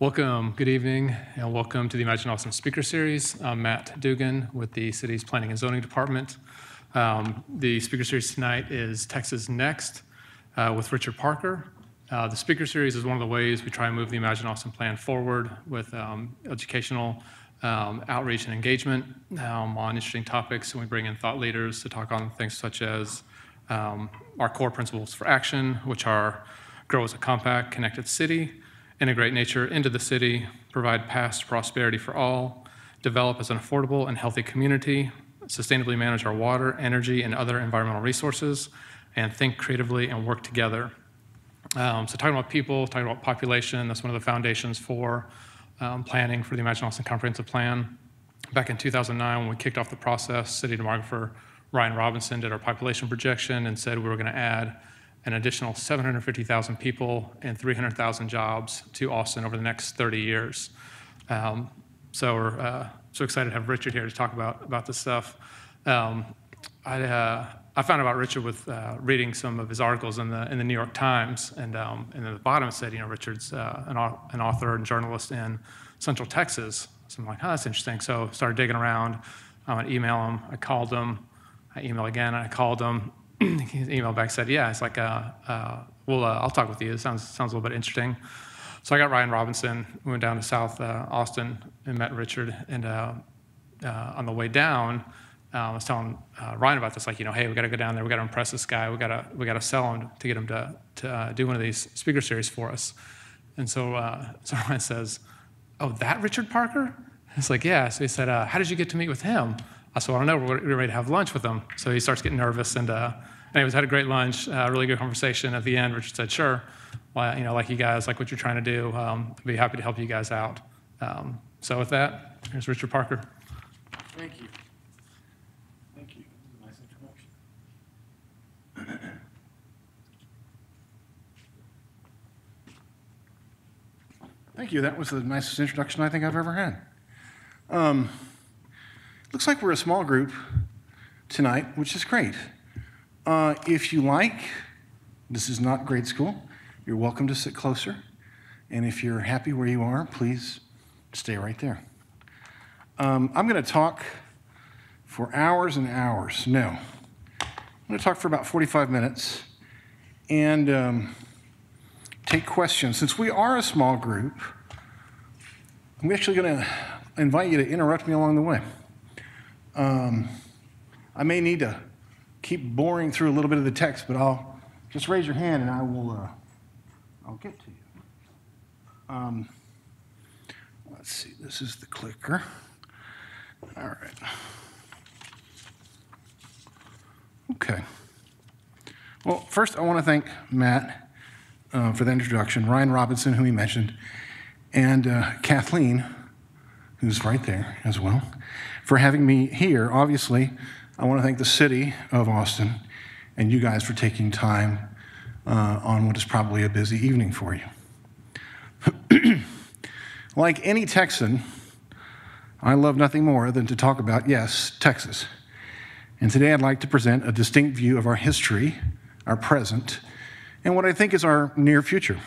Welcome, good evening, and welcome to the Imagine Austin Speaker Series. I'm Matt Dugan with the city's Planning and Zoning Department. Um, the speaker series tonight is Texas Next uh, with Richard Parker. Uh, the speaker series is one of the ways we try and move the Imagine Austin plan forward with um, educational um, outreach and engagement um, on interesting topics. And we bring in thought leaders to talk on things such as um, our core principles for action, which are grow as a compact, connected city, integrate nature into the city, provide past prosperity for all, develop as an affordable and healthy community, sustainably manage our water, energy, and other environmental resources, and think creatively and work together. Um, so talking about people, talking about population, that's one of the foundations for um, planning for the Imagine Austin Comprehensive Plan. Back in 2009, when we kicked off the process, city demographer Ryan Robinson did our population projection and said we were going to add an additional 750,000 people and 300,000 jobs to Austin over the next 30 years. Um, so we're uh, so excited to have Richard here to talk about, about this stuff. Um, I, uh, I found out about Richard with uh, reading some of his articles in the, in the New York Times, and, um, and at the bottom it said, you know, Richard's uh, an, an author and journalist in Central Texas. So I'm like, oh, that's interesting. So started digging around. I'm going to email him. I called him. I emailed again, I called him. he emailed back, said, yeah, it's like, uh, uh, well, uh, I'll talk with you. It sounds, sounds a little bit interesting. So I got Ryan Robinson. We went down to South uh, Austin and met Richard. And uh, uh, on the way down, I was telling Ryan about this, like, you know, hey, we got to go down there. We got to impress this guy. We got to we got to sell him to get him to to do one of these speaker series for us. And so so Ryan says, oh, that Richard Parker? It's like, yeah. So he said, how did you get to meet with him? I said, well, I don't know. We're ready to have lunch with him. So he starts getting nervous and. Anyways, had a great lunch, uh, really good conversation. At the end, Richard said, "Sure, well, you know, like you guys, like what you're trying to do. Um, I'd be happy to help you guys out." Um, so with that, here's Richard Parker. Thank you. Thank you. Nice introduction. Thank you. That was the nicest introduction I think I've ever had. Um, looks like we're a small group tonight, which is great. Uh, if you like, this is not grade school. You're welcome to sit closer. And if you're happy where you are, please stay right there. Um, I'm going to talk for hours and hours. No. I'm going to talk for about 45 minutes and um, take questions. Since we are a small group, I'm actually going to invite you to interrupt me along the way. Um, I may need to keep boring through a little bit of the text, but I'll just raise your hand and I will uh, I'll get to you. Um, let's see, this is the clicker. All right. Okay. Well, first, I want to thank Matt uh, for the introduction, Ryan Robinson, who he mentioned, and uh, Kathleen, who's right there as well, for having me here. Obviously, I want to thank the city of Austin and you guys for taking time uh, on what is probably a busy evening for you. like any Texan, I love nothing more than to talk about, yes, Texas. And today I'd like to present a distinct view of our history, our present, and what I think is our near future.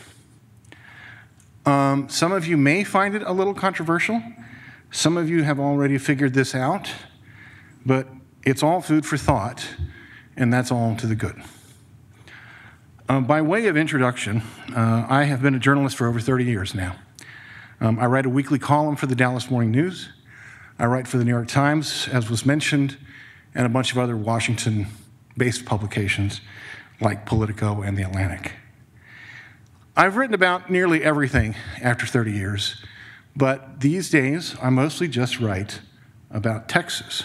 Um, some of you may find it a little controversial. Some of you have already figured this out, but it's all food for thought, and that's all to the good. Uh, by way of introduction, uh, I have been a journalist for over 30 years now. Um, I write a weekly column for the Dallas Morning News. I write for the New York Times, as was mentioned, and a bunch of other Washington based publications like Politico and The Atlantic. I've written about nearly everything after 30 years, but these days I mostly just write about Texas.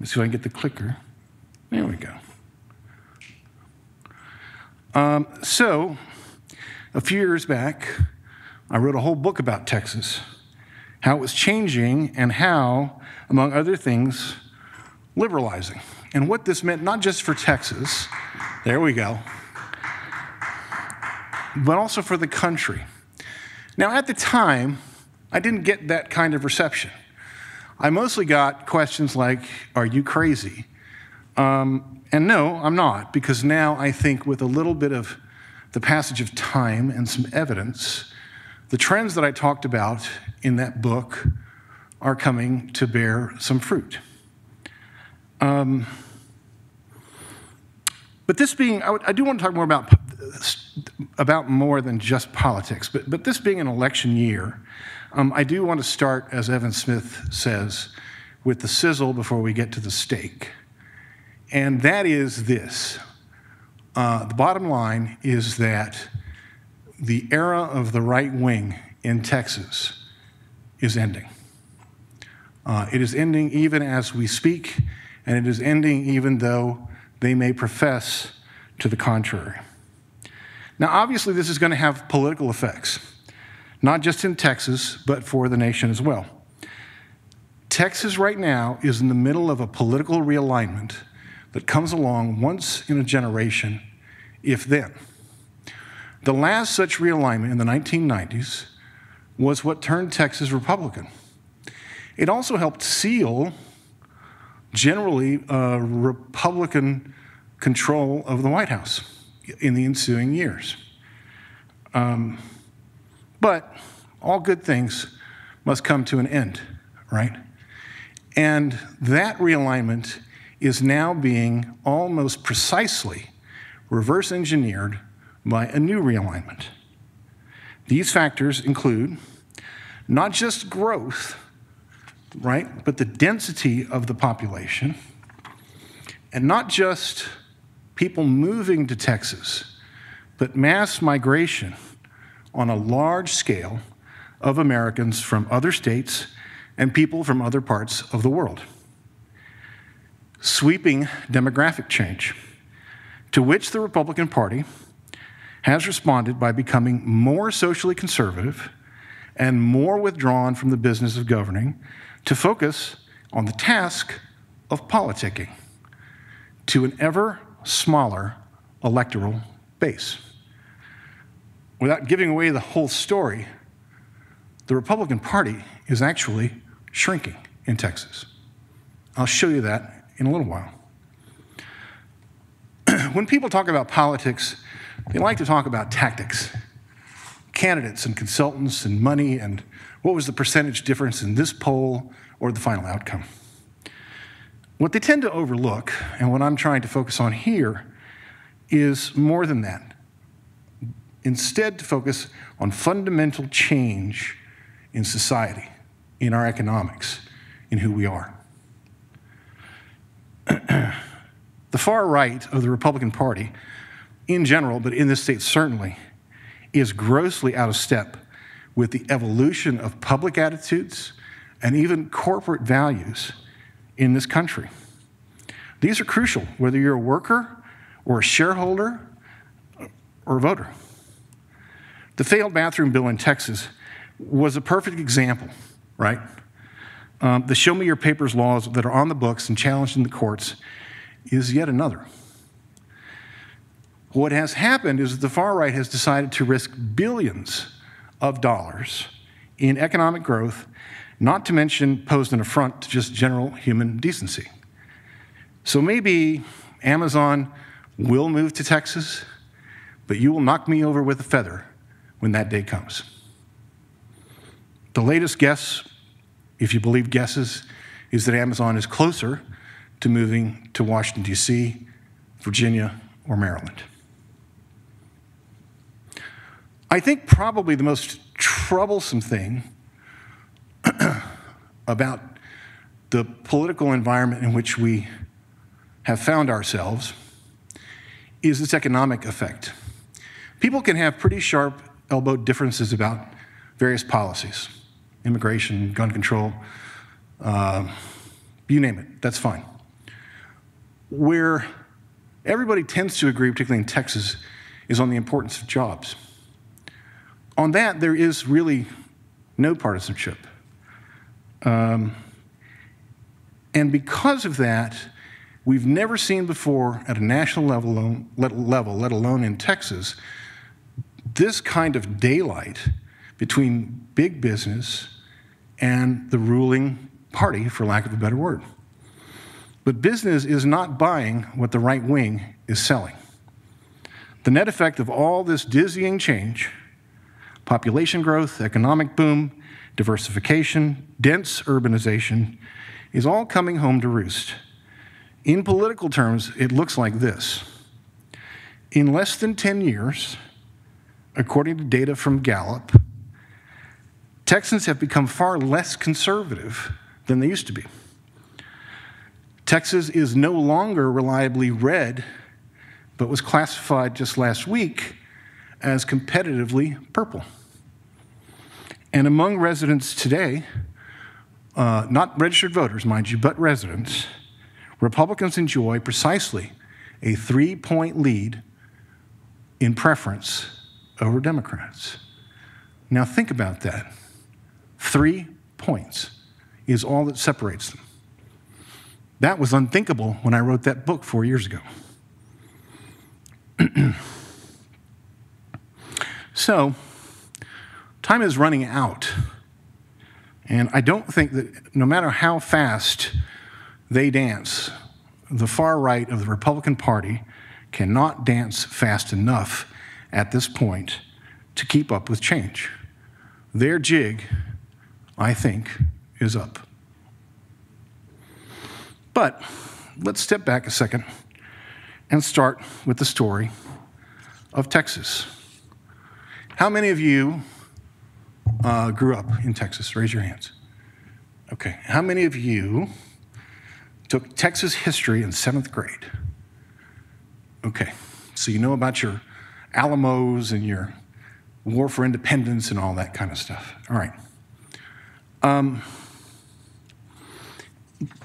Let's see if I can get the clicker. There we go. Um, so, a few years back, I wrote a whole book about Texas, how it was changing, and how, among other things, liberalizing. And what this meant, not just for Texas, there we go, but also for the country. Now, at the time, I didn't get that kind of reception. I mostly got questions like, Are you crazy? Um, and no, I'm not, because now I think with a little bit of the passage of time and some evidence, the trends that I talked about in that book are coming to bear some fruit. Um, but this being, I, I, do want to talk more about, about more than just politics, but, but this being an election year, um, I do want to start, as Evan Smith says, with the sizzle before we get to the steak. And that is this uh, the bottom line is that the era of the right wing in Texas is ending. Uh, it is ending even as we speak, and it is ending even though they may profess to the contrary. Now, obviously, this is going to have political effects, not just in Texas, but for the nation as well. Texas right now is in the middle of a political realignment that comes along once in a generation if then. The last such realignment in the 1990s was what turned Texas Republican. It also helped seal generally uh, Republican control of the White House in the ensuing years. Um, but all good things must come to an end, right? And that realignment is now being almost precisely reverse engineered by a new realignment. These factors include not just growth, right, but the density of the population, and not just people moving to Texas, but mass migration on a large scale of Americans from other states and people from other parts of the world. Sweeping demographic change to which the Republican Party has responded by becoming more socially conservative and more withdrawn from the business of governing to focus on the task of politicking to an ever smaller electoral base. Without giving away the whole story, the Republican Party is actually shrinking in Texas. I'll show you that in a little while. when people talk about politics, they like to talk about tactics, candidates and consultants and money and what was the percentage difference in this poll or the final outcome. What they tend to overlook, and what I'm trying to focus on here, is more than that. Instead, to focus on fundamental change in society, in our economics, in who we are. The far right of the Republican Party, in general, but in this state certainly, is grossly out of step with the evolution of public attitudes and even corporate values in this country. These are crucial, whether you're a worker or a shareholder or a voter. The failed bathroom bill in Texas was a perfect example, right? Um, the show me your papers laws that are on the books and challenged in the courts is yet another. What has happened is that the far right has decided to risk billions of dollars in economic growth, not to mention pose an affront to just general human decency. So maybe Amazon will move to Texas, but you will knock me over with a feather when that day comes. The latest guess, if you believe guesses, is that Amazon is closer to moving to Washington, D.C., Virginia, or Maryland. I think probably the most troublesome thing about the political environment in which we have found ourselves is its economic effect. People can have pretty sharp elbowed differences about various policies immigration, gun control, uh, you name it, that's fine where everybody tends to agree, particularly in Texas, is on the importance of jobs. On that, there is really no partisanship. Um, and because of that, we've never seen before at a national level, level, let alone in Texas, this kind of daylight between big business and the ruling party, for lack of a better word. But business is not buying what the right wing is selling. The net effect of all this dizzying change population growth, economic boom, diversification, dense urbanization is all coming home to roost. In political terms, it looks like this. In less than 10 years, according to data from Gallup, Texans have become far less conservative than they used to be. Texas is no longer reliably red, but was classified just last week as competitively purple. And among residents today, uh, not registered voters, mind you, but residents, Republicans enjoy precisely a three point lead in preference over Democrats. Now, think about that. Three points is all that separates them. That was unthinkable when I wrote that book four years ago. so, time is running out. And I don't think that no matter how fast they dance, the far right of the Republican Party cannot dance fast enough at this point to keep up with change. Their jig, I think, is up. But let's step back a second and start with the story of Texas. How many of you uh, grew up in Texas? Raise your hands. Okay. How many of you took Texas history in seventh grade? Okay. So you know about your Alamos and your War for Independence and all that kind of stuff. All right. Um,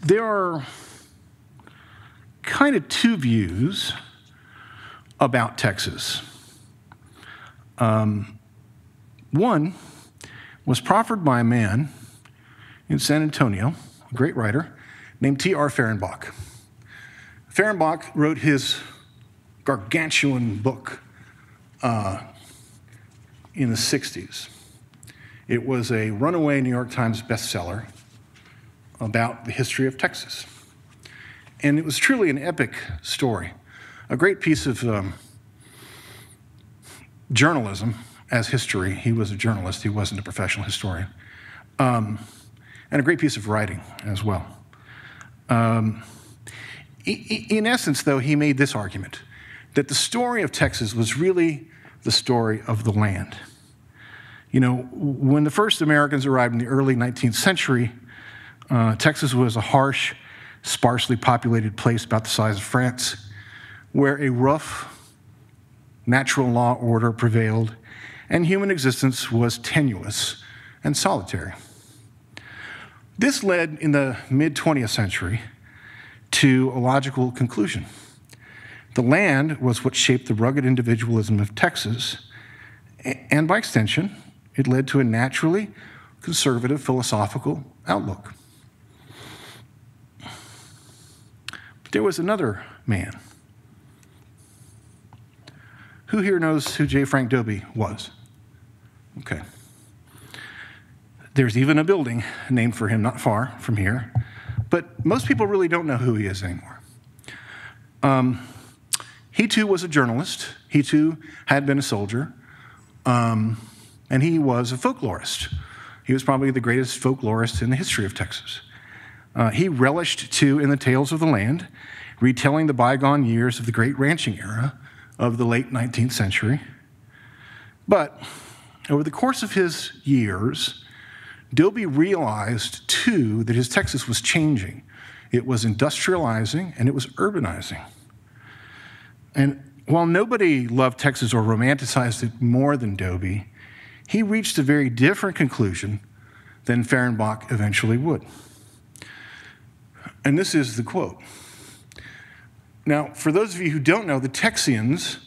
there are kind of two views about Texas. Um, one was proffered by a man in San Antonio, a great writer, named T.R. Fehrenbach. Fehrenbach wrote his gargantuan book uh, in the 60s. It was a runaway New York Times bestseller about the history of Texas. And it was truly an epic story, a great piece of um, journalism as history. He was a journalist, he wasn't a professional historian. Um, and a great piece of writing as well. Um, in essence, though, he made this argument that the story of Texas was really the story of the land. You know, when the first Americans arrived in the early 19th century, uh, Texas was a harsh, sparsely populated place about the size of France, where a rough natural law order prevailed and human existence was tenuous and solitary. This led in the mid 20th century to a logical conclusion. The land was what shaped the rugged individualism of Texas, and by extension, it led to a naturally conservative philosophical outlook. But there was another man. Who here knows who J. Frank Dobie was? Okay. There's even a building named for him not far from here, but most people really don't know who he is anymore. Um, he too was a journalist. He too had been a soldier. Um, and he was a folklorist. He was probably the greatest folklorist in the history of Texas. Uh, he relished, too, in the tales of the land, retelling the bygone years of the great ranching era of the late 19th century. But over the course of his years, Dobie realized, too, that his Texas was changing. It was industrializing and it was urbanizing. And while nobody loved Texas or romanticized it more than Dobie, he reached a very different conclusion than Fehrenbach eventually would. And this is the quote. Now, for those of you who don't know, the Texians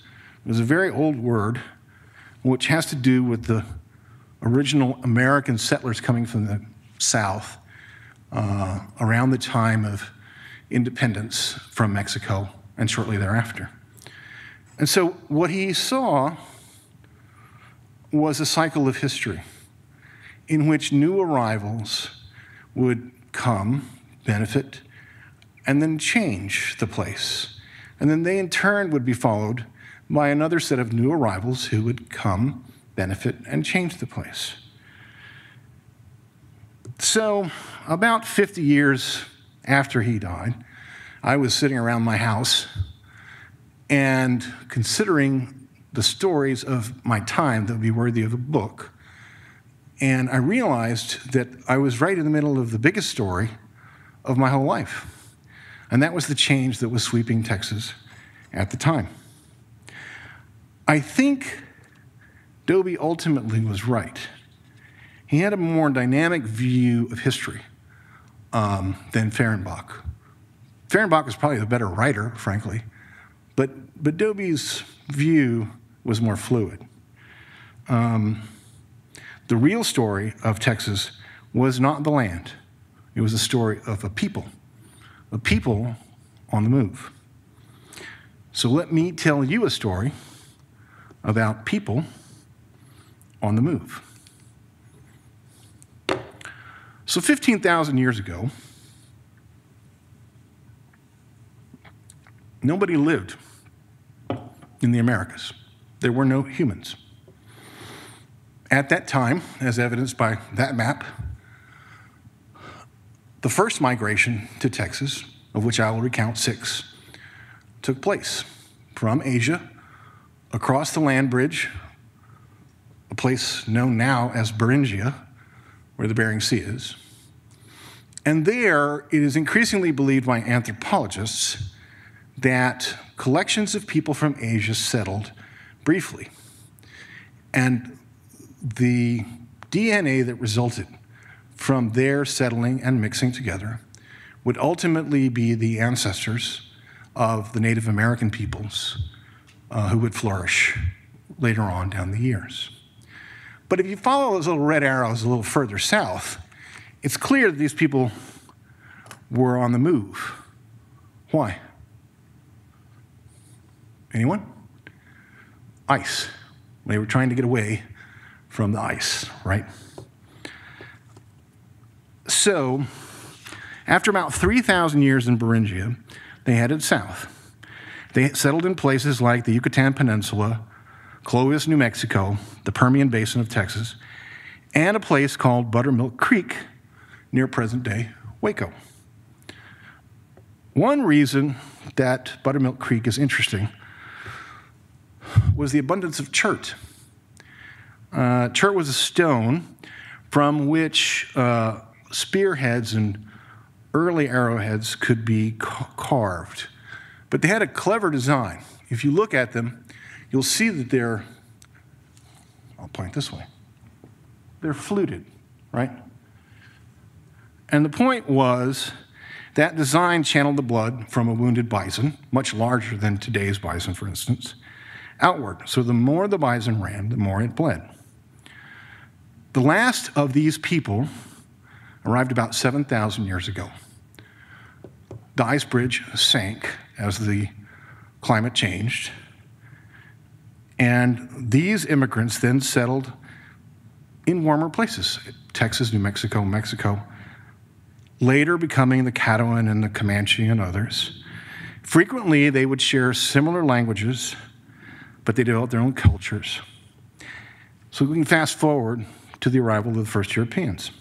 was a very old word which has to do with the original American settlers coming from the South uh, around the time of independence from Mexico and shortly thereafter. And so what he saw was a cycle of history in which new arrivals would come, benefit, and then change the place. And then they in turn would be followed by another set of new arrivals who would come, benefit, and change the place. So, about 50 years after he died, I was sitting around my house and considering the stories of my time that would be worthy of a book. And I realized that I was right in the middle of the biggest story of my whole life. And that was the change that was sweeping Texas at the time. I think Dobie ultimately was right. He had a more dynamic view of history um, than Fehrenbach. Fehrenbach was probably the better writer, frankly, but, but Dobie's view was more fluid. Um, the real story of Texas was not the land, it was a story of a people, a people on the move. So let me tell you a story about people on the move. So, 15,000 years ago, nobody lived in the Americas. There were no humans. At that time, as evidenced by that map, the first migration to Texas, of which I will recount six, took place from Asia across the land bridge, a place known now as Beringia, where the Bering Sea is. And there, it is increasingly believed by anthropologists that collections of people from Asia settled briefly. And the DNA that resulted from their settling and mixing together would ultimately be the ancestors of the Native American peoples uh, who would flourish later on down the years. But if you follow those little red arrows a little further south, it's clear that these people were on the move. Why? Anyone? Ice. They were trying to get away from the ice, right? So, after about 3,000 years in Beringia, they headed south. They settled in places like the Yucatan Peninsula, Clovis, New Mexico, the Permian Basin of Texas, and a place called Buttermilk Creek near present day Waco. One reason that Buttermilk Creek is interesting was the abundance of chert. Uh, chert was a stone from which uh, spearheads and early arrowheads could be ca- carved. But they had a clever design. If you look at them, you'll see that they're, I'll point this way, they're fluted, right? And the point was that design channeled the blood from a wounded bison, much larger than today's bison, for instance, outward. So the more the bison ran, the more it bled. The last of these people arrived about 7,000 years ago. The ice bridge sank as the climate changed. And these immigrants then settled in warmer places Texas, New Mexico, Mexico, later becoming the Caddoan and the Comanche and others. Frequently, they would share similar languages, but they developed their own cultures. So we can fast forward to the arrival of the first Europeans.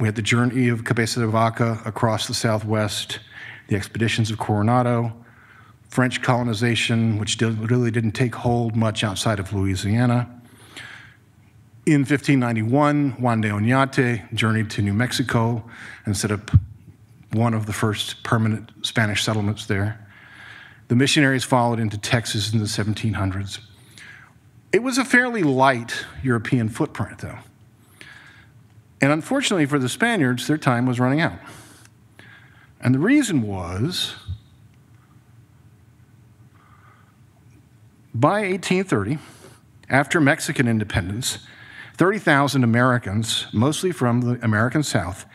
We had the journey of Cabeza de Vaca across the southwest, the expeditions of Coronado, French colonization, which really didn't take hold much outside of Louisiana. In 1591, Juan de Oñate journeyed to New Mexico and set up one of the first permanent Spanish settlements there. The missionaries followed into Texas in the 1700s. It was a fairly light European footprint, though. And unfortunately for the Spaniards, their time was running out. And the reason was by 1830, after Mexican independence, 30,000 Americans, mostly from the American South,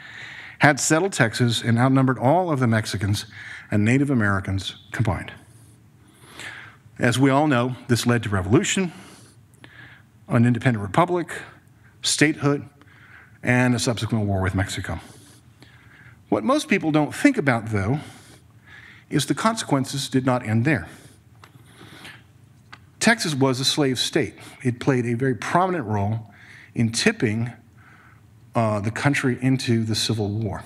had settled Texas and outnumbered all of the Mexicans and Native Americans combined. As we all know, this led to revolution, an independent republic, statehood, and a subsequent war with Mexico. What most people don't think about, though, is the consequences did not end there. Texas was a slave state. It played a very prominent role in tipping uh, the country into the Civil War,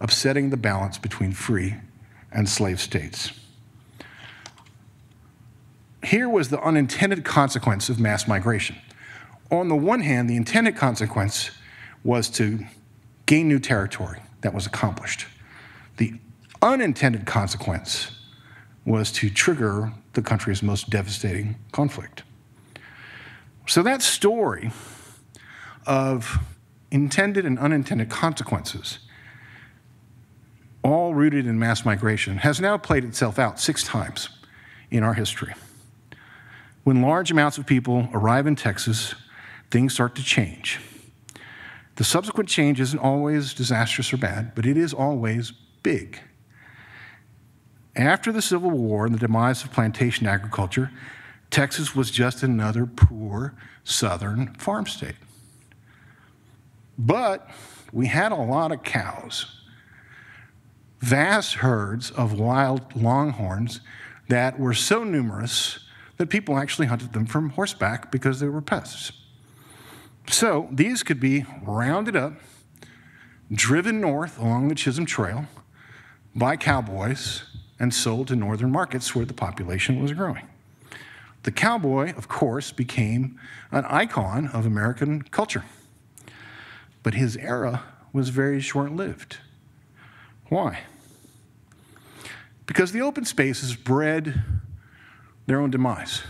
upsetting the balance between free and slave states. Here was the unintended consequence of mass migration. On the one hand, the intended consequence was to gain new territory that was accomplished. The unintended consequence was to trigger the country's most devastating conflict. So that story of intended and unintended consequences, all rooted in mass migration, has now played itself out six times in our history. When large amounts of people arrive in Texas, things start to change. The subsequent change isn't always disastrous or bad, but it is always big. After the Civil War and the demise of plantation agriculture, Texas was just another poor southern farm state. But we had a lot of cows, vast herds of wild longhorns that were so numerous that people actually hunted them from horseback because they were pests. So these could be rounded up, driven north along the Chisholm Trail by cowboys, and sold to northern markets where the population was growing. The cowboy, of course, became an icon of American culture. But his era was very short lived. Why? Because the open spaces bred their own demise.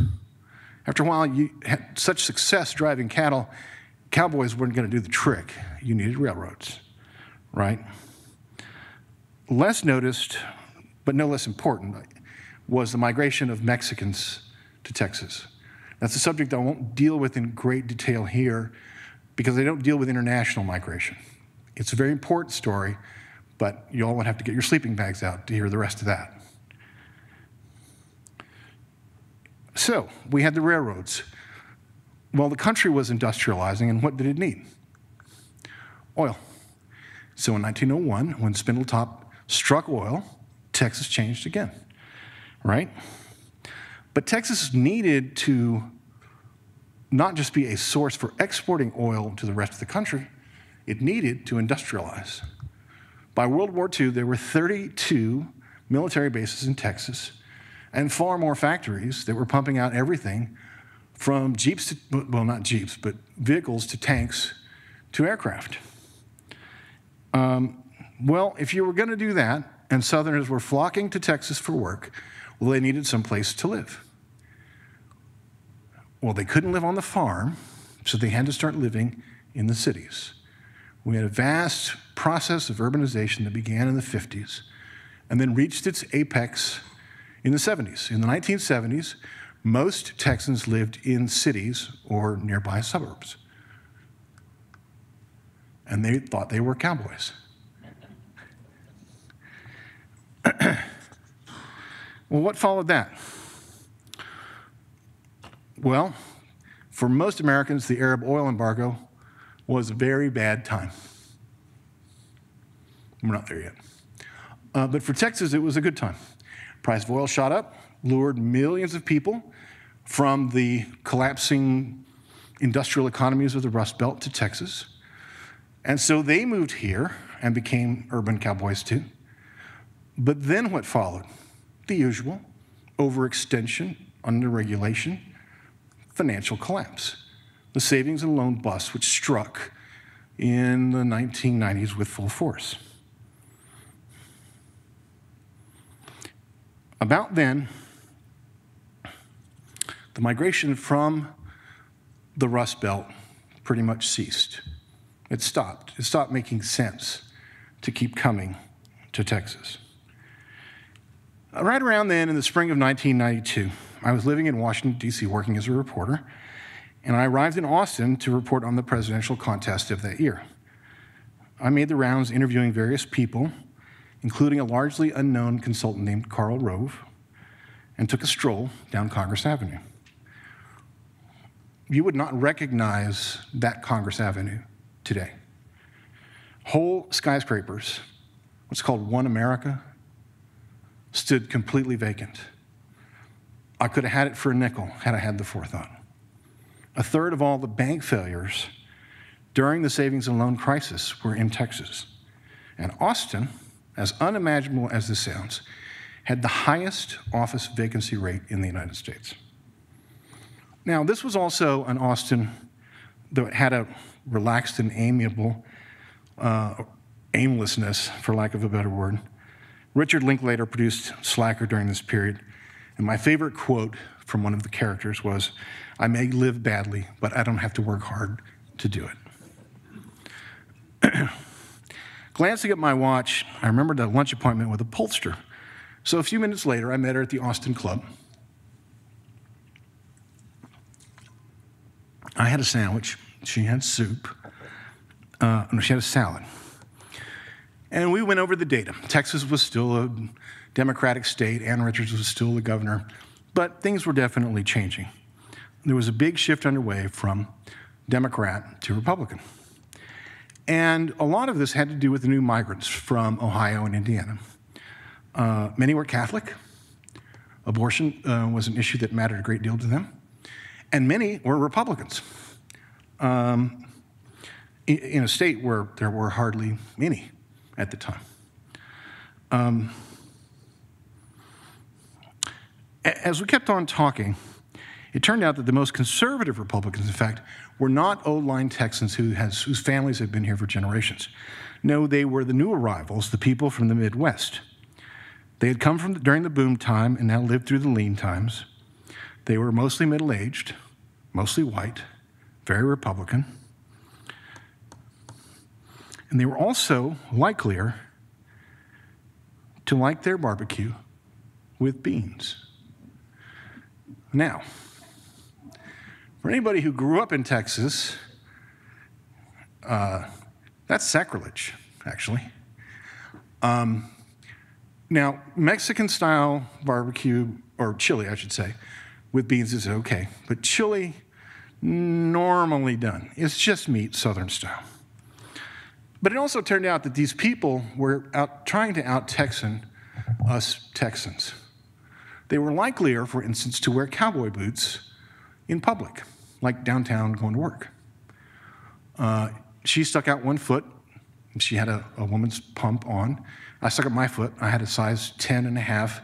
After a while, you had such success driving cattle, cowboys weren't going to do the trick. You needed railroads, right? Less noticed but no less important, was the migration of Mexicans to Texas. That's a subject I won't deal with in great detail here because they don't deal with international migration. It's a very important story, but you all would have to get your sleeping bags out to hear the rest of that. So, we had the railroads. Well, the country was industrializing, and what did it need? Oil. So, in 1901, when Spindletop struck oil, Texas changed again, right? But Texas needed to not just be a source for exporting oil to the rest of the country, it needed to industrialize. By World War II, there were 32 military bases in Texas and far more factories that were pumping out everything from Jeeps to, well, not Jeeps, but vehicles to tanks to aircraft. Um, well, if you were going to do that, and Southerners were flocking to Texas for work. Well, they needed some place to live. Well, they couldn't live on the farm, so they had to start living in the cities. We had a vast process of urbanization that began in the 50s and then reached its apex in the 70s. In the 1970s, most Texans lived in cities or nearby suburbs. And they thought they were cowboys. well, what followed that? Well, for most Americans, the Arab oil embargo was a very bad time. We're not there yet. Uh, but for Texas, it was a good time. Price of oil shot up, lured millions of people from the collapsing industrial economies of the Rust Belt to Texas. And so they moved here and became urban cowboys too. But then what followed? The usual overextension, underregulation, financial collapse. The savings and loan bust, which struck in the 1990s with full force. About then, the migration from the Rust Belt pretty much ceased. It stopped. It stopped making sense to keep coming to Texas. Uh, right around then, in the spring of 1992, I was living in Washington, D.C., working as a reporter, and I arrived in Austin to report on the presidential contest of that year. I made the rounds interviewing various people, including a largely unknown consultant named Karl Rove, and took a stroll down Congress Avenue. You would not recognize that Congress Avenue today. Whole skyscrapers, what's called One America, stood completely vacant. I could have had it for a nickel had I had the forethought. A third of all the bank failures during the savings and loan crisis were in Texas. And Austin, as unimaginable as this sounds, had the highest office vacancy rate in the United States. Now, this was also an Austin that had a relaxed and amiable uh, aimlessness, for lack of a better word. Richard Linklater produced Slacker during this period, and my favorite quote from one of the characters was, I may live badly, but I don't have to work hard to do it. Glancing at my watch, I remembered a lunch appointment with a pollster. So a few minutes later, I met her at the Austin Club. I had a sandwich. She had soup. Uh, no, she had a salad. And we went over the data. Texas was still a Democratic state. Ann Richards was still the governor. But things were definitely changing. There was a big shift underway from Democrat to Republican. And a lot of this had to do with the new migrants from Ohio and Indiana. Uh, many were Catholic. Abortion uh, was an issue that mattered a great deal to them. And many were Republicans um, in, a state where there were hardly any at the time. Um, as we kept on talking, it turned out that the most conservative Republicans, in fact, were not old line Texans who has, whose families had been here for generations. No, they were the new arrivals, the people from the Midwest. They had come from the, during the boom time and now lived through the lean times. They were mostly middle aged, mostly white, very Republican. And they were also likelier to like their barbecue with beans. Now, for anybody who grew up in Texas, uh, that's sacrilege, actually. Um, now, Mexican style barbecue, or chili, I should say, with beans is okay, but chili, normally done, is just meat, Southern style. But it also turned out that these people were out trying to out Texan us Texans. They were likelier, for instance, to wear cowboy boots in public, like downtown going to work. Uh, she stuck out one foot. She had a, a, woman's pump on. I stuck out my foot. I had a size 10 and a half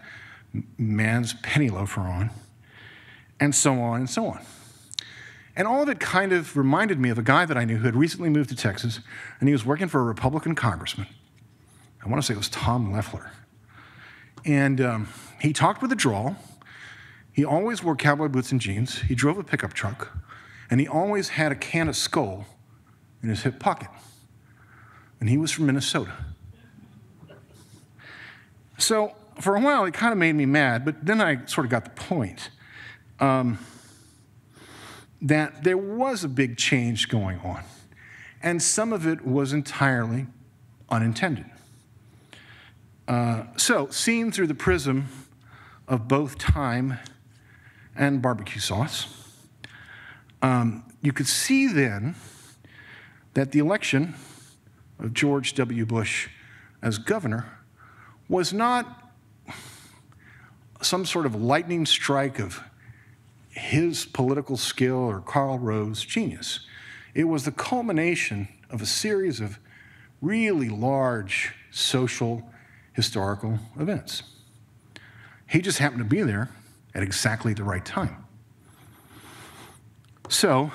man's penny loafer on, and so on and so on. And all of it kind of reminded me of a guy that I knew who had recently moved to Texas, and he was working for a Republican congressman. I want to say it was Tom Loeffler. And um, he talked with a drawl. He always wore cowboy boots and jeans. He drove a pickup truck. And he always had a can of Skoal in his hip pocket. And he was from Minnesota. So for a while, it kind of made me mad, but then I sort of got the point. Um, that there was a big change going on, and some of it was entirely unintended. Uh, so, seen through the prism of both time and barbecue sauce, um, you could see then that the election of George W. Bush as governor was not some sort of lightning strike of his political skill or Karl Rove's genius. It was the culmination of a series of really large social, historical events. He just happened to be there at exactly the right time. So,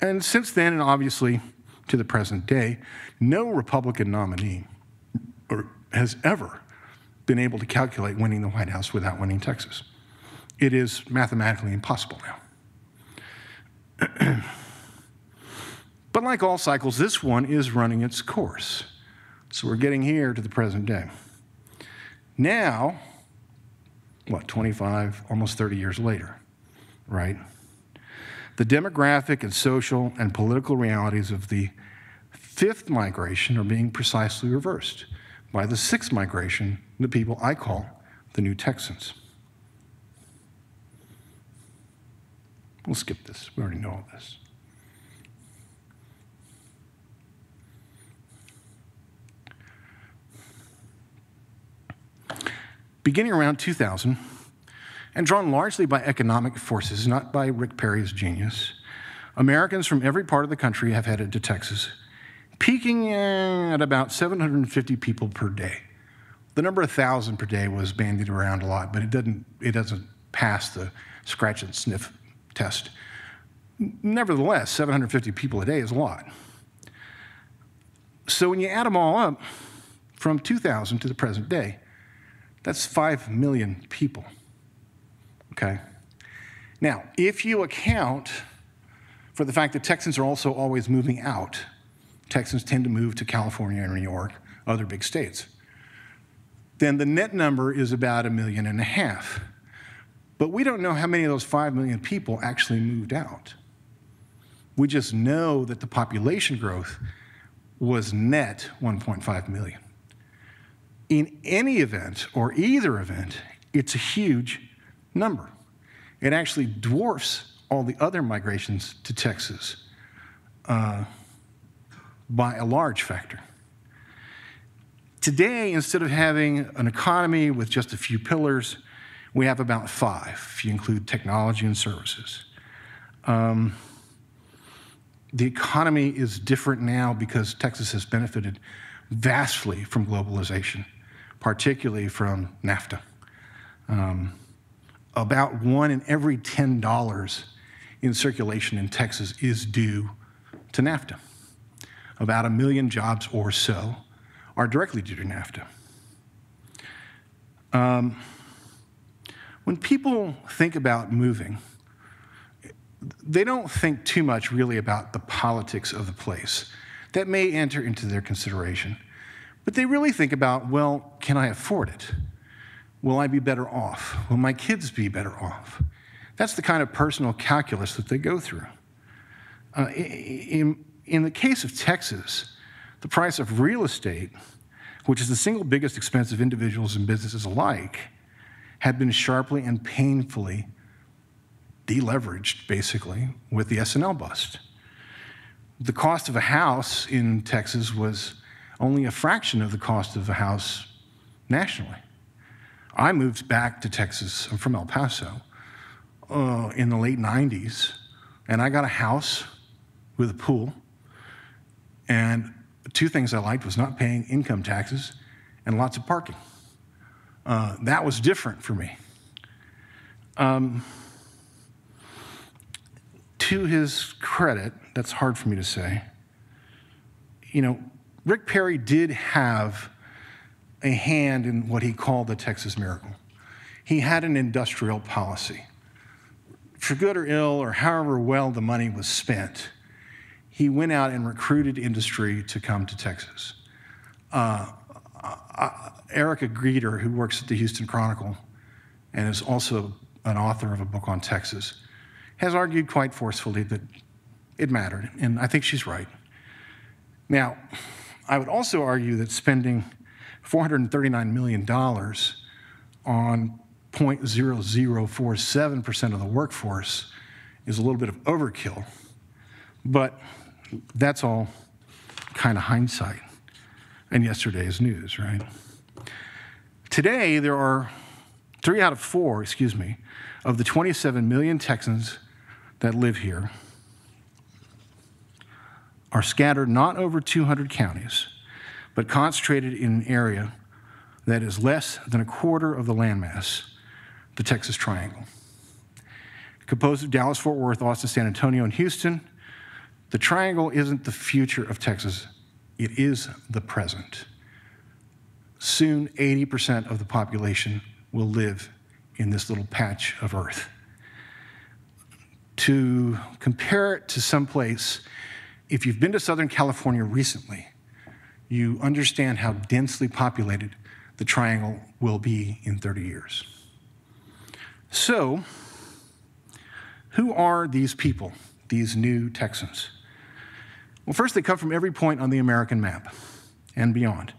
and since then, and obviously to the present day, no Republican nominee has ever been able to calculate winning the White House without winning Texas it is mathematically impossible now. but like all cycles, this one is running its course. So we're getting here to the present day. Now, what, 25, almost 30 years later, right? The demographic and social and political realities of the fifth migration are being precisely reversed by the sixth migration, the people I call the New Texans. We'll skip this. We already know all this. Beginning around 2000, and drawn largely by economic forces, not by Rick Perry's genius. Americans from every part of the country have headed to Texas, peaking at about 750 people per day. The number 1,000 per day was bandied around a lot, but it doesn't, it doesn't pass the scratch and sniff test. Nevertheless, 750 people a day is a lot. So when you add them all up, from 2000 to the present day, that's 5 million people. Okay? Now, if you account for the fact that Texans are also always moving out, Texans tend to move to California and New York, other big states, then the net number is about a million and a half. But we don't know how many of those 5 million people actually moved out. We just know that the population growth was net 1.5 million. In any event, or either event, it's a huge number. It actually dwarfs all the other migrations to Texas uh, by a large factor. Today, instead of having an economy with just a few pillars, we have about five, if you include technology and services. Um, the economy is different now because Texas has benefited vastly from globalization, particularly from NAFTA. Um, about one in every $10 in circulation in Texas is due to NAFTA. About a million jobs or so are directly due to NAFTA. Um, when people think about moving, they don't think too much really about the politics of the place. That may enter into their consideration. But they really think about, well, can I afford it? Will I be better off? Will my kids be better off? That's the kind of personal calculus that they go through. Uh, in, in the case of Texas, the price of real estate, which is the single biggest expense of individuals and businesses alike, had been sharply and painfully deleveraged, basically, with the S&L bust. The cost of a house in Texas was only a fraction of the cost of a house nationally. I moved back to Texas, I'm from El Paso, uh, in the late 90s, and I got a house with a pool. And two things I liked was not paying income taxes and lots of parking. Uh, that was different for me. Um, to his credit, that's hard for me to say, you know, Rick Perry did have a hand in what he called the Texas miracle. He had an industrial policy. For good or ill, or however well the money was spent, he went out and recruited industry to come to Texas. Uh, uh, Erica Grieder, who works at the Houston Chronicle and is also an author of a book on Texas, has argued quite forcefully that it mattered, and I think she's right. Now, I would also argue that spending $439 million on 0.0047% of the workforce is a little bit of overkill, but that's all kind of hindsight and yesterday's news, right? Today, there are three out of four, excuse me, of the 27 million Texans that live here are scattered not over 200 counties, but concentrated in an area that is less than a quarter of the landmass, the Texas Triangle. Composed of Dallas, Fort Worth, Austin, San Antonio, and Houston, the Triangle isn't the future of Texas, it is the present. Soon, 80% of the population will live in this little patch of earth to compare it to some place, if you've been to Southern California recently, you understand how densely populated the triangle will be in 30 years. So, who are these people, these new Texans? Well, first, they come from every point on the American map and beyond.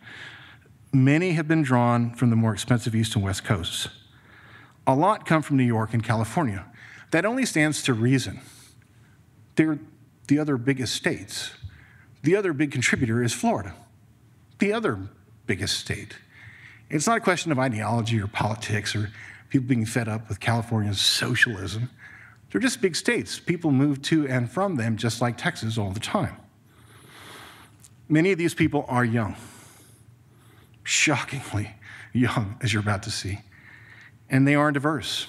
Many have been drawn from the more expensive East and West coasts. A lot come from New York and California, that only stands to reason. They're the other biggest states. The other big contributor is Florida, the other biggest state. It's not a question of ideology or politics or people being fed up with California's socialism. They're just big states. People move to and from them just like Texas all the time. Many of these people are young, shockingly young, as you're about to see, and they are diverse.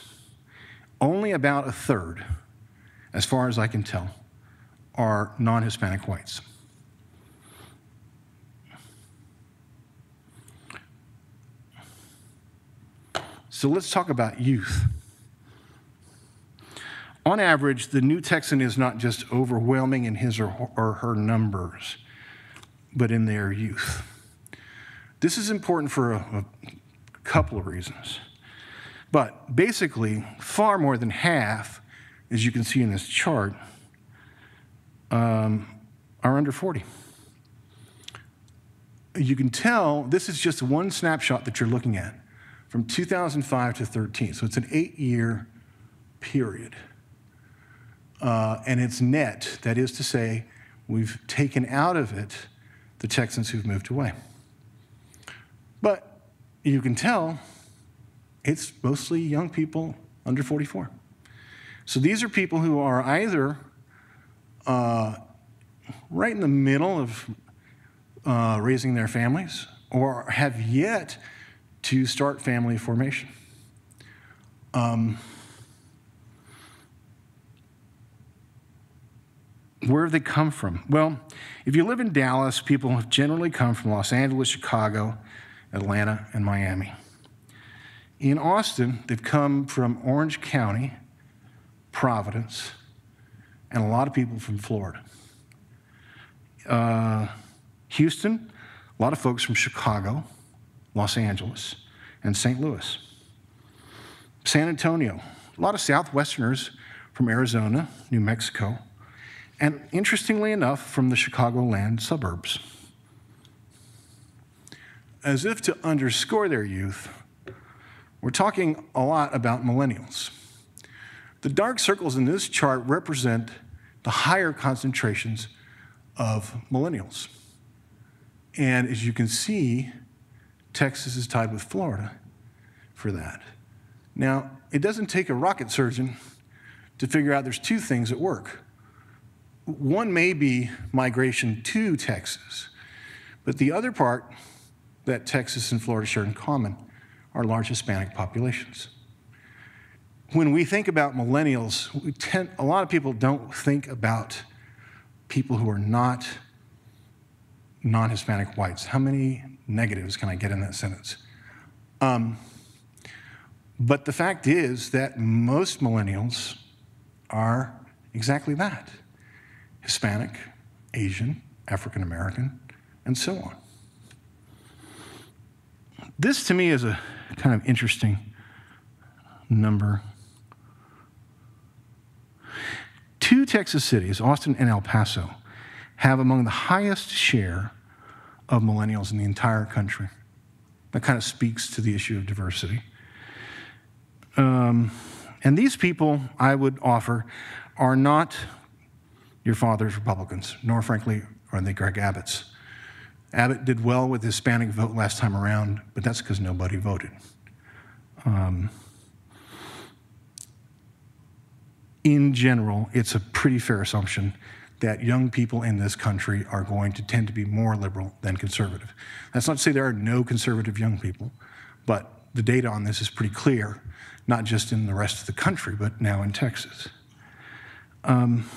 Only about a third, as far as I can tell, are non Hispanic whites. So let's talk about youth. On average, the new Texan is not just overwhelming in his or, her numbers, but in their youth. This is important for a, a couple of reasons. But basically, far more than half, as you can see in this chart, um, are under 40. You can tell this is just one snapshot that you're looking at from 2005 to 13. So it's an eight year period. Uh, and it's net, that is to say, we've taken out of it the Texans who've moved away. But you can tell it's mostly young people under 44. So these are people who are either uh, right in the middle of uh, raising their families or have yet to start family formation. Um, where have they come from? Well, if you live in Dallas, people have generally come from Los Angeles, Chicago, Atlanta, and Miami. In Austin, they've come from Orange County, Providence, and a lot of people from Florida. Uh, Houston, a lot of folks from Chicago, Los Angeles, and St. Louis. San Antonio, a lot of Southwesterners from Arizona, New Mexico, and interestingly enough, from the Chicagoland suburbs. As if to underscore their youth, we're talking a lot about millennials. The dark circles in this chart represent the higher concentrations of millennials. And as you can see, Texas is tied with Florida for that. Now, it doesn't take a rocket surgeon to figure out there's two things at work. One may be migration to Texas, but the other part that Texas and Florida share in common are large Hispanic populations. When we think about millennials, tend, a lot of people don't think about people who are not non Hispanic whites. How many negatives can I get in that sentence? Um, but the fact is that most millennials are exactly that Hispanic, Asian, African American, and so on. This to me is a kind of interesting number. Two Texas cities, Austin and El Paso, have among the highest share of millennials in the entire country. That kind of speaks to the issue of diversity. Um, and these people, I would offer, are not your father's Republicans, nor, frankly, are they Greg Abbott's. Abbott did well with the Hispanic vote last time around, but that's because nobody voted. Um, in general, it's a pretty fair assumption that young people in this country are going to tend to be more liberal than conservative. That's not to say there are no conservative young people, but the data on this is pretty clear, not just in the rest of the country, but now in Texas. Um,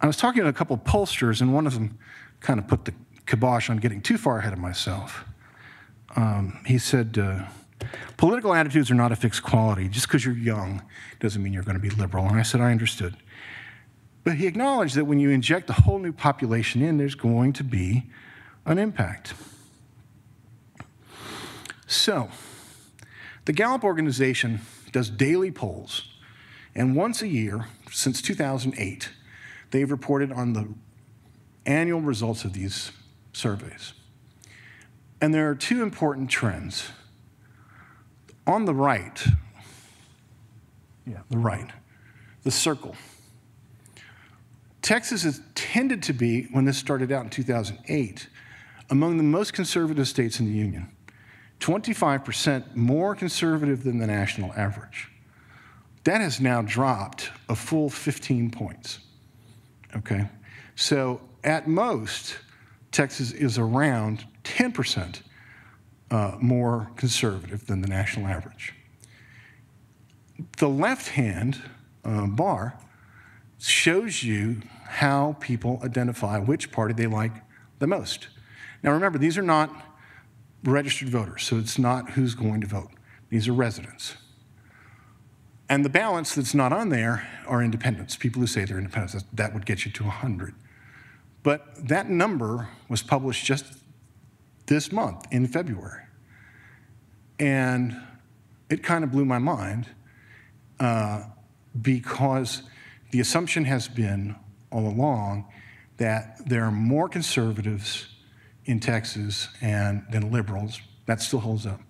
I was talking to a couple of pollsters, and one of them kind of put the kibosh on getting too far ahead of myself. Um, he said, uh, Political attitudes are not a fixed quality. Just because you're young doesn't mean you're going to be liberal. And I said, I understood. But he acknowledged that when you inject a whole new population in, there's going to be an impact. So, the Gallup organization does daily polls, and once a year, since 2008, they've reported on the annual results of these surveys. And there are two important trends. On the right, yeah, the right, the circle. Texas has tended to be, when this started out in 2008, among the most conservative states in the Union. 25% more conservative than the national average. That has now dropped a full 15 points. Okay? So at most, Texas is around 10% uh, more conservative than the national average. The left hand uh, bar shows you how people identify which party they like the most. Now remember, these are not registered voters, so it's not who's going to vote. These are residents. And the balance that's not on there are independents, people who say they're independents. That would get you to 100. But that number was published just this month in February. And it kind of blew my mind uh, because the assumption has been all along that there are more conservatives in Texas and than liberals. That still holds up.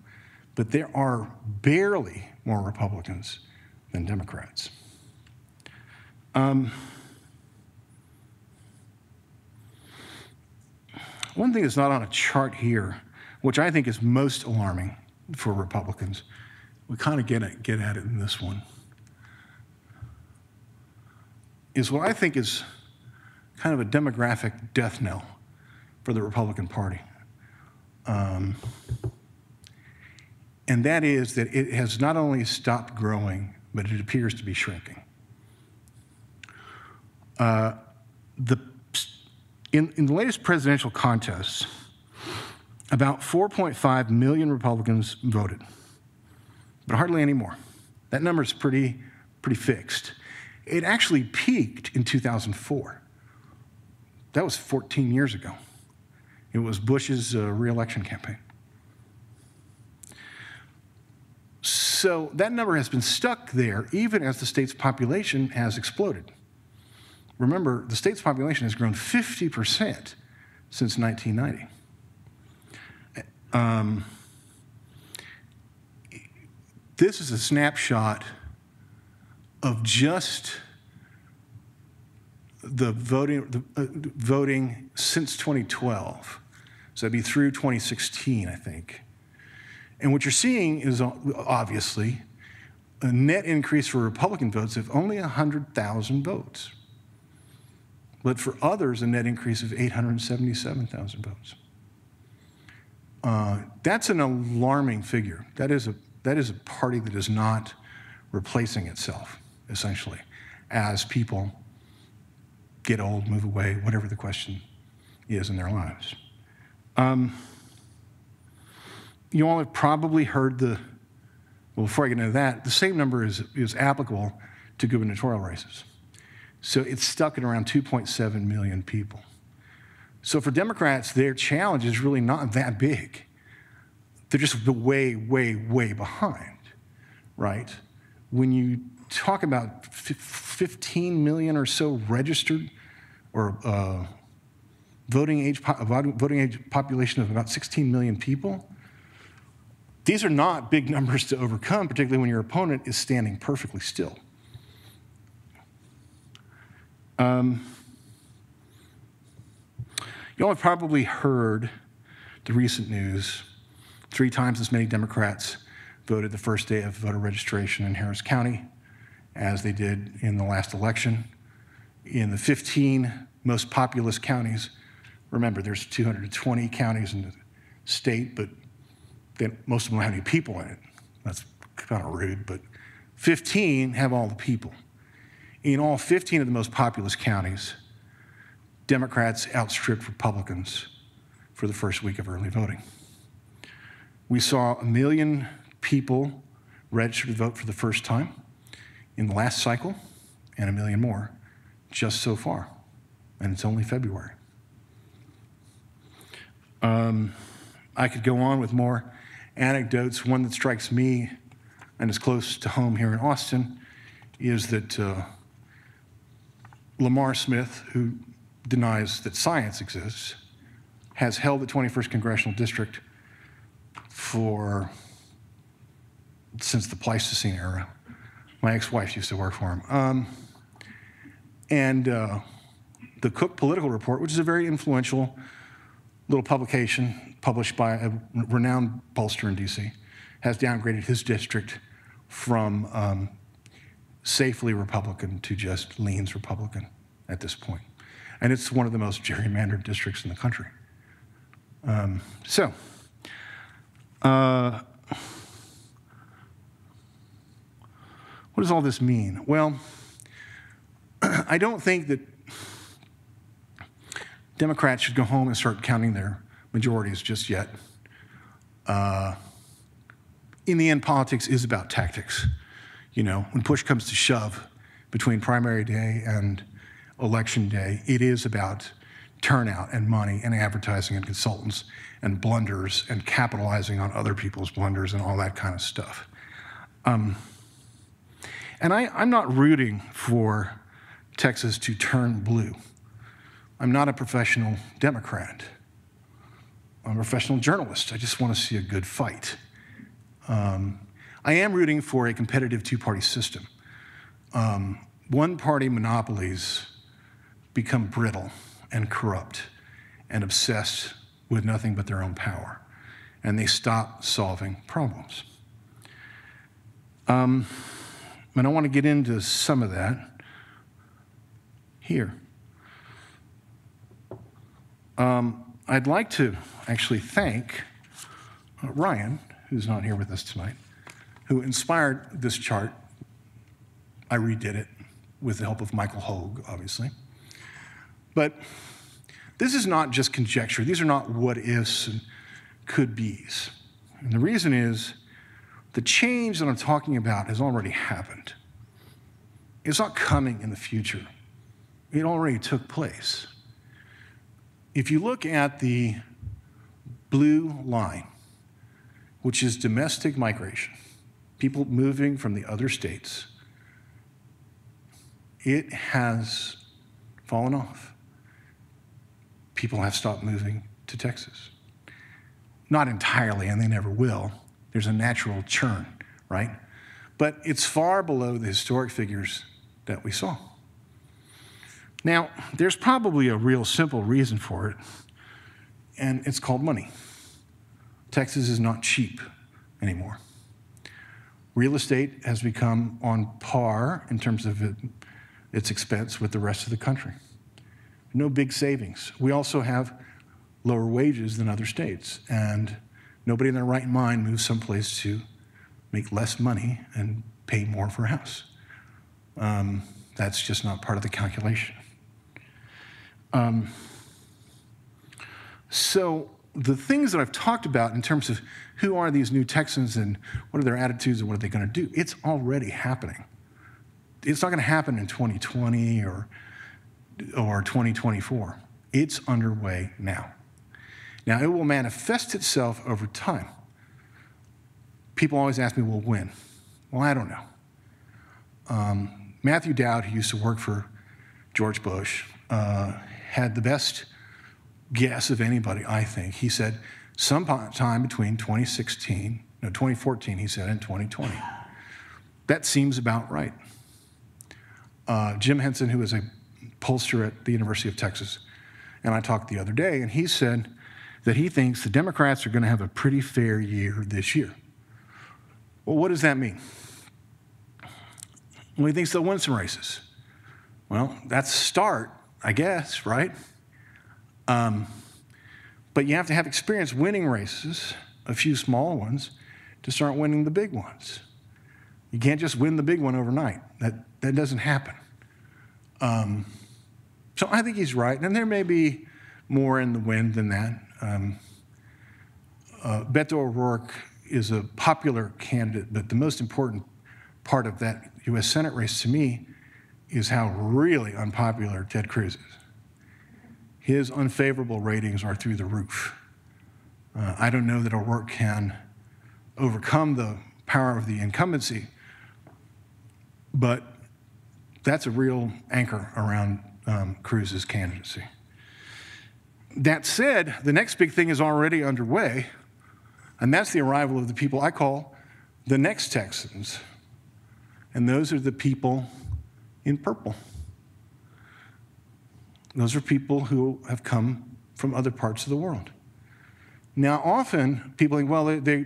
But there are barely more Republicans than Democrats. Um, one thing that's not on a chart here, which I think is most alarming for Republicans, we kind of get at, get at it in this one, is what I think is kind of a demographic death knell for the Republican Party. Um, and that is that it has not only stopped growing, but it appears to be shrinking. Uh, the, in, in the latest presidential contests, about 4.5 million Republicans voted, but hardly any more. That number is pretty, pretty fixed. It actually peaked in 2004. That was 14 years ago. It was Bush's uh, reelection campaign. So that number has been stuck there even as the state's population has exploded. Remember, the state's population has grown 50% since 1990. Um, this is a snapshot of just the voting, the, uh, voting since 2012. So that'd be through 2016, I think. And what you're seeing is uh, obviously a net increase for Republican votes of only 100,000 votes. But for others, a net increase of 877,000 votes. Uh, that's an alarming figure. That is, a, that is a party that is not replacing itself, essentially, as people get old, move away, whatever the question is in their lives. Um, you all have probably heard the, well, before I get into that, the same number is, is applicable to gubernatorial races. So it's stuck at around 2.7 million people. So for Democrats, their challenge is really not that big. They're just way, way, way behind, right? When you talk about 15 million or so registered or uh, voting age voting age population of about 16 million people, these are not big numbers to overcome, particularly when your opponent is standing perfectly still. Um, you all have probably heard the recent news. Three times as many Democrats voted the first day of voter registration in Harris County as they did in the last election. In the 15 most populous counties, remember there's 220 counties in the state, but they, most of them don't have any people in it. That's kind of rude, but 15 have all the people. In all 15 of the most populous counties, Democrats outstripped Republicans for the first week of early voting. We saw a million people register to vote for the first time in the last cycle, and a million more just so far. And it's only February. Um, I could go on with more anecdotes. One that strikes me and is close to home here in Austin is that uh, Lamar Smith, who denies that science exists, has held the 21st Congressional District for since the Pleistocene era. My ex-wife used to work for him. Um, and uh, the Cook Political Report, which is a very influential little publication published by a renowned pollster in DC, has downgraded his district from um, safely Republican to just leans Republican at this point. And it's one of the most gerrymandered districts in the country. Um, so, uh, what does all this mean? Well, I don't think that Democrats should go home and start counting their majorities just yet. Uh, in the end, politics is about tactics. You know, when push comes to shove between primary day and election day, it is about turnout and money and advertising and consultants and blunders and capitalizing on other people's blunders and all that kind of stuff. Um, and I, I'm not rooting for Texas to turn blue. I'm not a professional Democrat. I'm a professional journalist. I just want to see a good fight. Um, I am rooting for a competitive two party system. Um, one party monopolies become brittle and corrupt and obsessed with nothing but their own power, and they stop solving problems. Um, and I want to get into some of that here. Um, I'd like to actually thank uh, Ryan, who's not here with us tonight, who inspired this chart. I redid it with the help of Michael Hogue, obviously. But this is not just conjecture. These are not what ifs and could be's. And the reason is the change that I'm talking about has already happened. It's not coming in the future, it already took place. If you look at the blue line, which is domestic migration, people moving from the other states, it has fallen off. People have stopped moving to Texas. Not entirely, and they never will. There's a natural churn, right? But it's far below the historic figures that we saw. Now, there's probably a real simple reason for it, and it's called money. Texas is not cheap anymore. Real estate has become on par in terms of it, its expense with the rest of the country. No big savings. We also have lower wages than other states, and nobody in their right mind moves someplace to make less money and pay more for a house. Um, that's just not part of the calculation. Um, so the things that I've talked about in terms of who are these new Texans and what are their attitudes and what are they going to do, it's already happening. It's not going to happen in 2020 or, or 2024. It's underway now. Now, it will manifest itself over time. People always ask me, well, when? Well, I don't know. Um, Matthew Dowd, who used to work for George Bush, uh, had the best guess of anybody, I think. He said sometime between 2016, no, 2014, he said, and 2020. That seems about right. Uh, Jim Henson, who is a pollster at the University of Texas, and I talked the other day, and he said that he thinks the Democrats are going to have a pretty fair year this year. Well, what does that mean? Well, he thinks they'll win some races. Well, that's start, I guess, right? Um, but you have to have experience winning races, a few small ones, to start winning the big ones. You can't just win the big one overnight. That, that doesn't happen. Um, so I think he's right. And there may be more in the wind than that. Um, uh, Beto O'Rourke is a popular candidate, but the most important part of that U.S. Senate race to me is how really unpopular Ted Cruz is. His unfavorable ratings are through the roof. Uh, I don't know that O'Rourke can overcome the power of the incumbency, but that's a real anchor around um, Cruz's candidacy. That said, the next big thing is already underway, and that's the arrival of the people I call the next Texans. And those are the people in purple. Those are people who have come from other parts of the world. Now, often people think, well, they, they,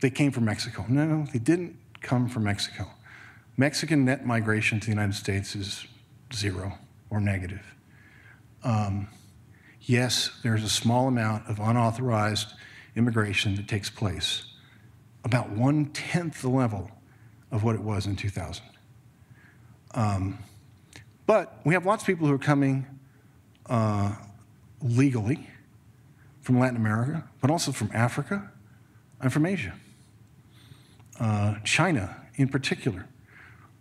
they came from Mexico. No, they didn't come from Mexico. Mexican net migration to the United States is zero or negative. Um, yes, there's a small amount of unauthorized immigration that takes place, about one tenth the level of what it was in 2000. Um, but we have lots of people who are coming uh, legally from Latin America, but also from Africa and from Asia. Uh, China, in particular,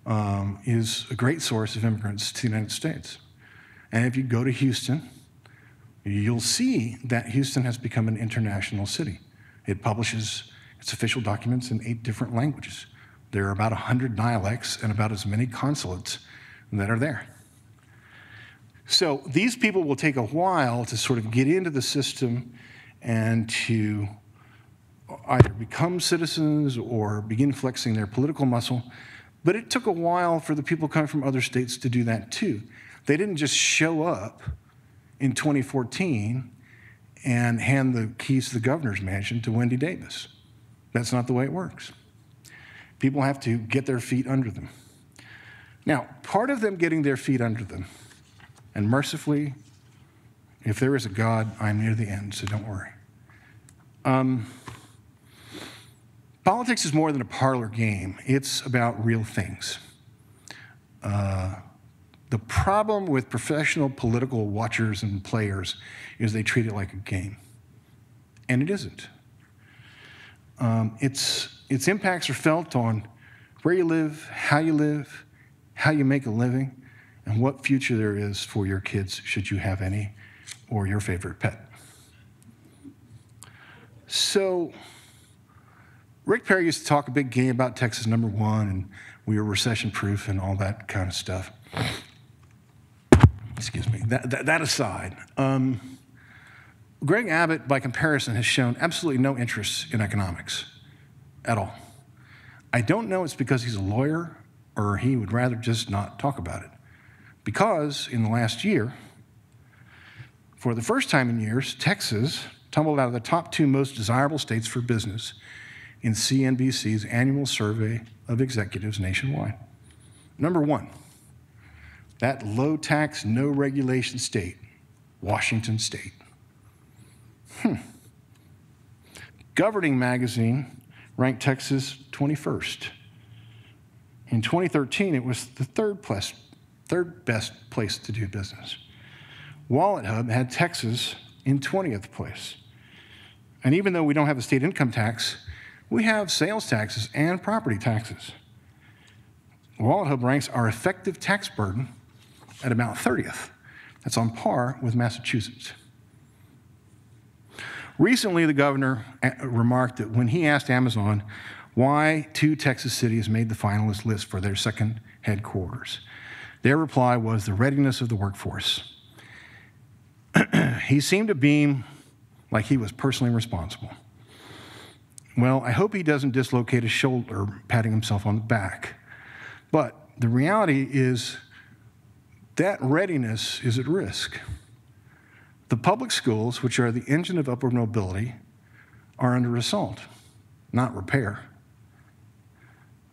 um, is a great source of immigrants to the United States. And if you go to Houston, you'll see that Houston has become an international city. It publishes its official documents in eight different languages. There are about 100 dialects and about as many consulates that are there. So these people will take a while to sort of get into the system and to either become citizens or begin flexing their political muscle. But it took a while for the people coming from other states to do that too. They didn't just show up in 2014 and hand the keys to the governor's mansion to Wendy Davis. That's not the way it works. People have to get their feet under them. Now, part of them getting their feet under them, and mercifully, if there is a God, I'm near the end, so don't worry. Um, politics is more than a parlor game, it's about real things. Uh, the problem with professional political watchers and players is they treat it like a game. And it isn't. Um, its, its impacts are felt on where you live, how you live, how you make a living, and what future there is for your kids, should you have any, or your favorite pet. So, Rick Perry used to talk a big game about Texas number one, and we were recession proof and all that kind of stuff excuse me, that, that, that aside, um, Greg Abbott, by comparison, has shown absolutely no interest in economics at all. I don't know it's because he's a lawyer or he would rather just not talk about it. Because in the last year, for the first time in years, Texas tumbled out of the top two most desirable states for business in CNBC's annual survey of executives nationwide. Number one, that low tax, no regulation state, Washington State. Hmm. Governing magazine ranked Texas 21st. In 2013, it was the third, place, third best place to do business. WalletHub had Texas in 20th place. And even though we don't have a state income tax, we have sales taxes and property taxes. WalletHub ranks our effective tax burden at about 30th. That's on par with Massachusetts. Recently, the governor uh, remarked that when he asked Amazon why two Texas cities made the finalist list for their second headquarters, their reply was the readiness of the workforce. he seemed to beam like he was personally responsible. Well, I hope he doesn't dislocate his shoulder patting himself on the back. But the reality is, that readiness is at risk. The public schools, which are the engine of upward mobility, are under assault, not repair.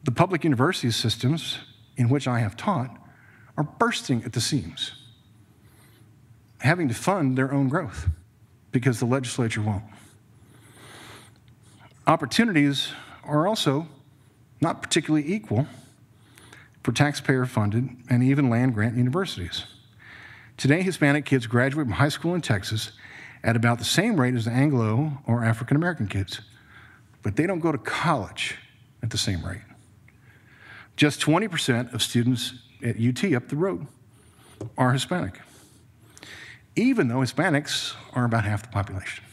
The public university systems in which I have taught are bursting at the seams, having to fund their own growth because the legislature won't. Opportunities are also not particularly equal for taxpayer funded and even land grant universities. Today, Hispanic kids graduate from high school in Texas at about the same rate as Anglo or African American kids, but they don't go to college at the same rate. Just 20% of students at UT up the road are Hispanic, even though Hispanics are about half the population.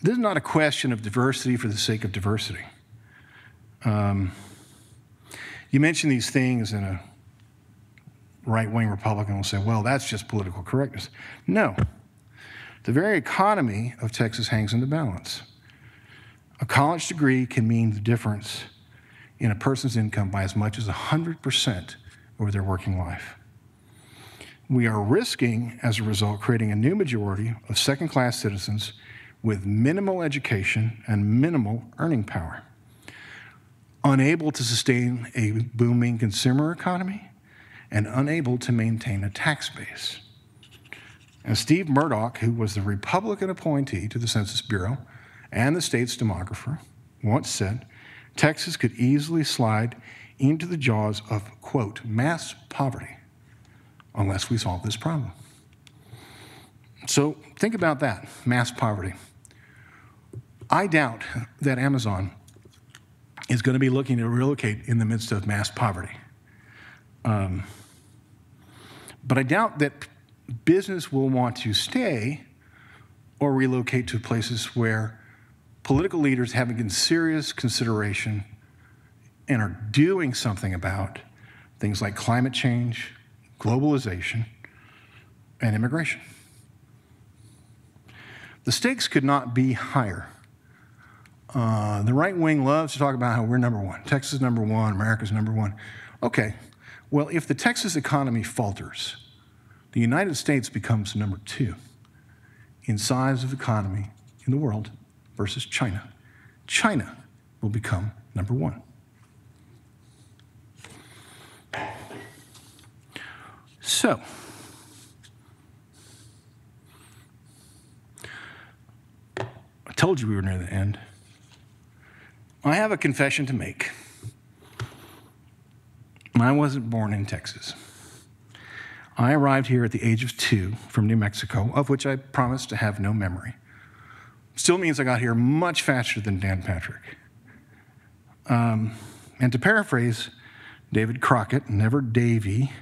This is not a question of diversity for the sake of diversity. Um, you mention these things, and a right wing Republican will say, well, that's just political correctness. No. The very economy of Texas hangs in the balance. A college degree can mean the difference in a person's income by as much as 100% over their working life. We are risking, as a result, creating a new majority of second class citizens with minimal education and minimal earning power, unable to sustain a booming consumer economy, and unable to maintain a tax base. And Steve Murdock, who was the Republican appointee to the Census Bureau and the state's demographer, once said Texas could easily slide into the jaws of, quote, mass poverty unless we solve this problem. So think about that mass poverty. I doubt that Amazon is going to be looking to relocate in the midst of mass poverty. Um, but I doubt that business will want to stay or relocate to places where political leaders have given serious consideration and are doing something about things like climate change, globalization, and immigration. The stakes could not be higher. Uh, the right wing loves to talk about how we're number one. Texas is number one, America's number one. Okay, well, if the Texas economy falters, the United States becomes number two in size of economy in the world versus China. China will become number one. So, I told you we were near the end. I have a confession to make. I wasn't born in Texas. I arrived here at the age of two from New Mexico, of which I promised to have no memory. Still means I got here much faster than Dan Patrick. Um, and to paraphrase David Crockett, never Davy,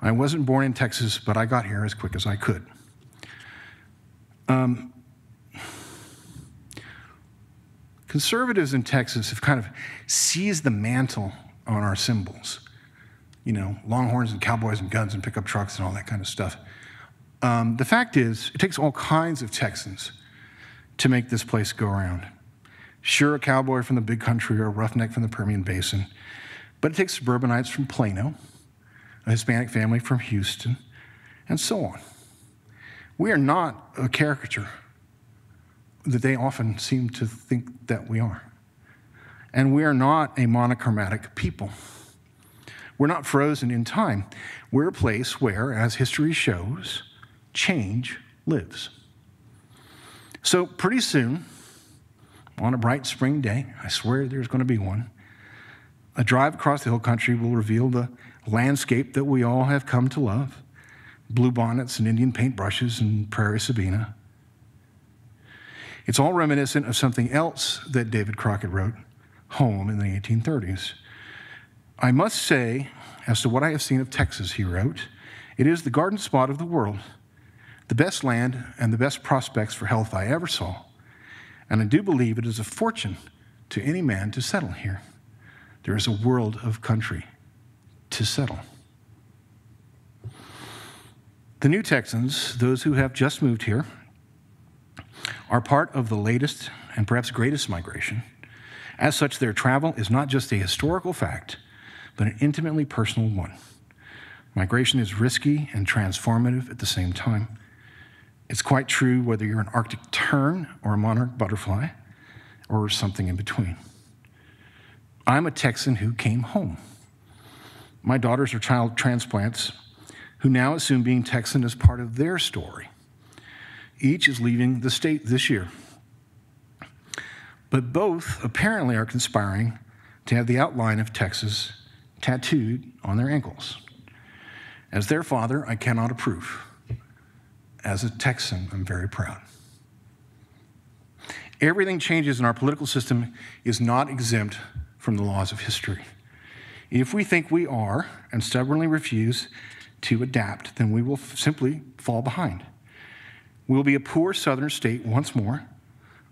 I wasn't born in Texas, but I got here as quick as I could. Um, conservatives in Texas have kind of seized the mantle on our symbols. You know, longhorns and cowboys and guns and pickup trucks and all that kind of stuff. Um, the fact is, it takes all kinds of Texans to make this place go around. Sure, a cowboy from the big country or a roughneck from the Permian Basin, but it takes suburbanites from Plano, a Hispanic family from Houston, and so on. We are not a caricature that they often seem to think that we are. And we are not a monochromatic people. We're not frozen in time. We're a place where, as history shows, change lives. So, pretty soon, on a bright spring day, I swear there's going to be one, a drive across the hill country will reveal the landscape that we all have come to love bluebonnets and Indian paintbrushes and Prairie verbena. It's all reminiscent of something else that David Crockett wrote, Home, in the 1830s. I must say, as to what I have seen of Texas, he wrote, it is the garden spot of the world, the best land and the best prospects for health I ever saw. And I do believe it is a fortune to any man to settle here. There is a world of country to settle. The New Texans, those who have just moved here, are part of the latest and perhaps greatest migration. As such, their travel is not just a historical fact, but an intimately personal one. Migration is risky and transformative at the same time. It's quite true whether you're an Arctic tern or a monarch butterfly or something in between. I'm a Texan who came home. My daughters are child transplants who now assume being Texan is part of their story. Each is leaving the state this year. But both apparently are conspiring to have the outline of Texas tattooed on their ankles. As their father, I cannot approve. As a Texan, I'm very proud. Everything changes in our political system is not exempt from the laws of history. If we think we are and stubbornly refuse to adapt, then we will simply fall behind. We'll be a poor southern state once more,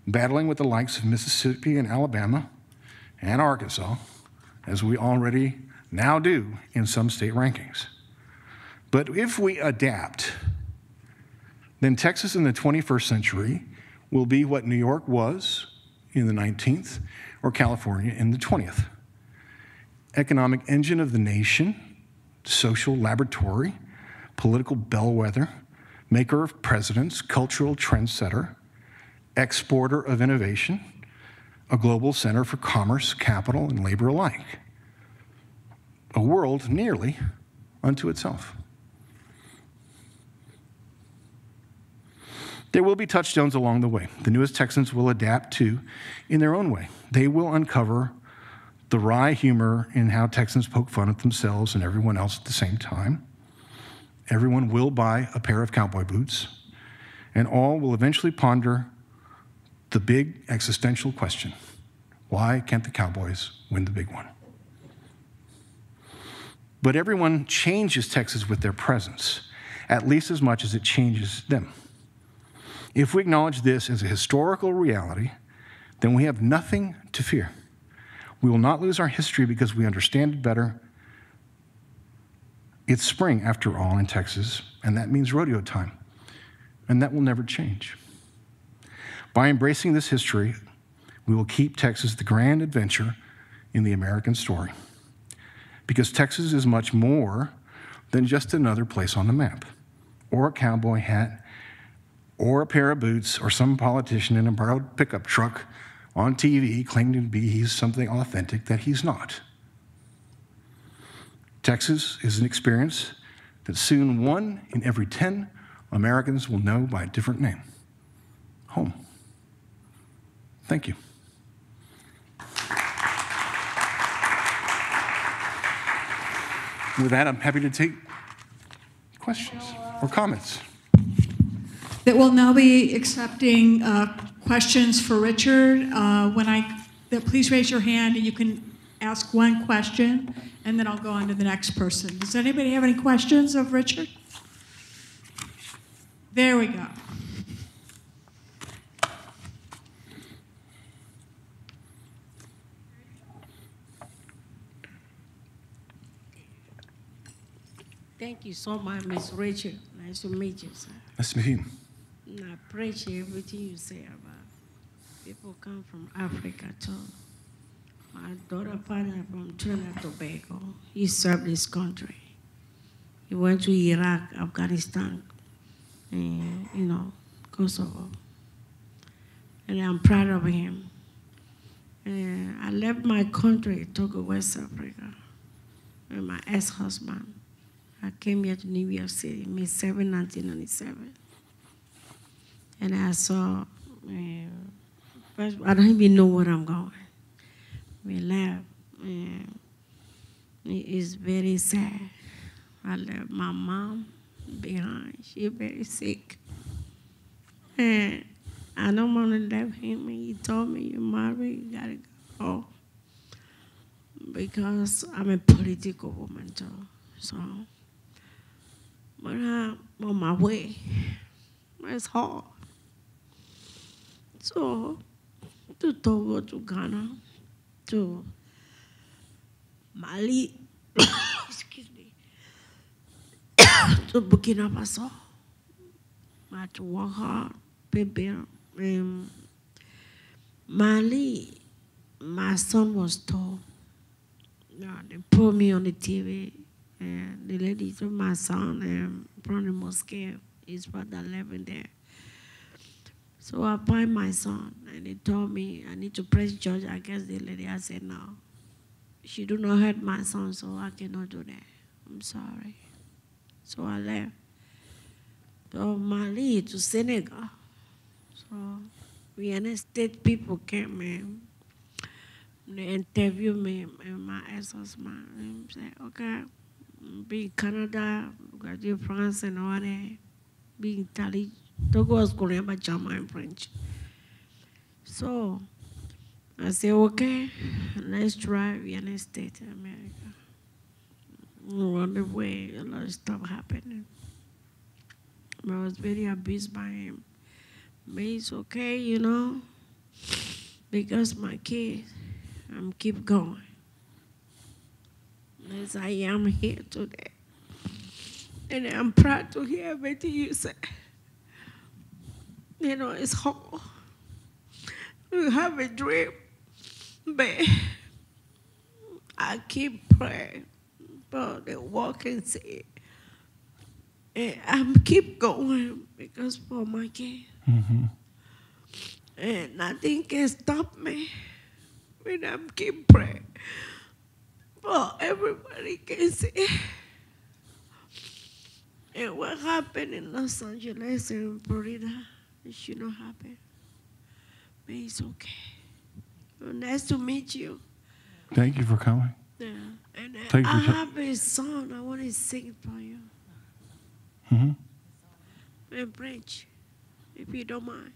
battling with the likes of Mississippi and Alabama and Arkansas, as we already now do in some state rankings. But if we adapt, then Texas in the 21st century will be what New York was in the 19th or California in the 20th. Economic engine of the nation, social laboratory, political bellwether, maker of presidents, cultural trendsetter, exporter of innovation, a global center for commerce, capital, and labor alike, a world nearly unto itself. There will be touchstones along the way. The newest Texans will adapt to in their own way. They will uncover the wry humor in how Texans poke fun at themselves and everyone else at the same time. Everyone will buy a pair of cowboy boots, and all will eventually ponder the big existential question why can't the Cowboys win the big one? But everyone changes Texas with their presence, at least as much as it changes them. If we acknowledge this as a historical reality, then we have nothing to fear. We will not lose our history because we understand it better. It's spring, after all, in Texas, and that means rodeo time, and that will never change. By embracing this history, we will keep Texas the grand adventure in the American story. Because Texas is much more than just another place on the map, or a cowboy hat, or a pair of boots, or some politician in a borrowed pickup truck on TV claiming to be he's something authentic that he's not. Texas is an experience that soon one in every 10 Americans will know by a different name home. Thank you. With that, I'm happy to take questions or comments. That will now be accepting uh, questions for Richard. Uh, When I, that please raise your hand, and you can ask one question, and then I'll go on to the next person. Does anybody have any questions of Richard? There we go. Thank you so much, Miss Rachel. Nice to meet you, sir. Nice to meet you. I appreciate everything you say about people come from Africa too. My daughter father from Trinidad Tobago. He served this country. He went to Iraq, Afghanistan, and you know, Kosovo. And I'm proud of him. And I left my country to go West Africa with my ex-husband. I came here to New York City, May 7, 1997. And I saw, uh, first, I don't even know where I'm going. We left. And it is very sad. I left my mom behind. She's very sick. And I don't want to leave him. He told me, You're married, you gotta go. Because I'm a political woman too. So, but I'm on my way. It's hard. So, to Togo, to Ghana, to Mali, excuse me, to Burkina Faso. To pay bill. Um, Mali, my son was told. Yeah, they put me on the TV, and the lady told my son um, from the mosque, his brother living there. So I find my son, and he told me I need to press judge against the lady. I said no. She do not hurt my son, so I cannot do that. I'm sorry. So I left. To Mali to Senegal. So Vienna State people came in. They interviewed me and my ex-husband. And said, okay, be in Canada, graduate France and all that. Be in Italy. Togo was about German and French. So I said, okay, let's try Vienna State, America. On the way, a lot of stuff happened. I was very abused by him. But it's okay, you know, because my kids, I'm keep going. As I am here today. And I'm proud to hear everything you say. You know, it's hard. You have a dream, but I keep praying for the walking seat. And I'm keep going because for my kids. Mm-hmm. And nothing can stop me when I'm keep praying. For everybody can see. And what happened in Los Angeles and Florida, it should not happen. But it's okay. Well, nice to meet you. Thank you for coming. Yeah. And uh, Thank you I for- have a song I want to sing for you. Mm-hmm. In French, if you don't mind.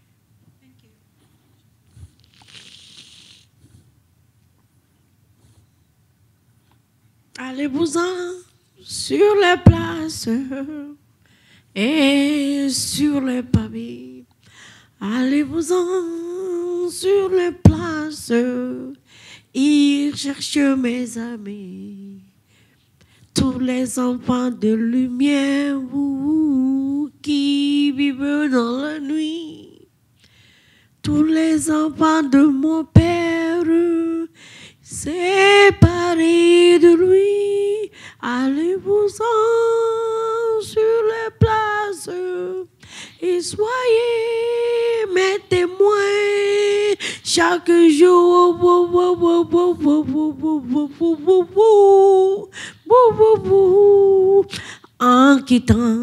Allez-vous-en sur les places et sur les pavés. Allez-vous-en sur les places et cherchez mes amis. Tous les enfants de lumière vous, qui vivent dans la nuit. Tous les enfants de mon père séparés de lui. Allez-vous-en sur les places et soyez mes témoins chaque jour. En quittant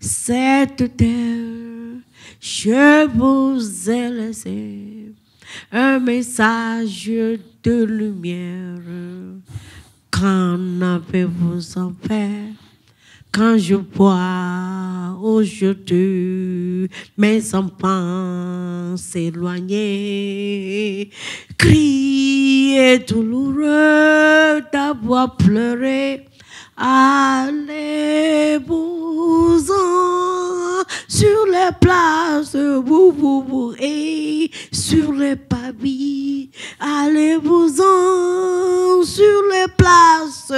cette terre, je vous ai laissé un message de lumière. Qu'en avez-vous en fait quand je vois aujourd'hui mes enfants s'éloigner, crier douloureux d'avoir pleuré, allez-vous-en sur les places, bou, bou, bou, et sur les pavis, allez-vous-en sur les places,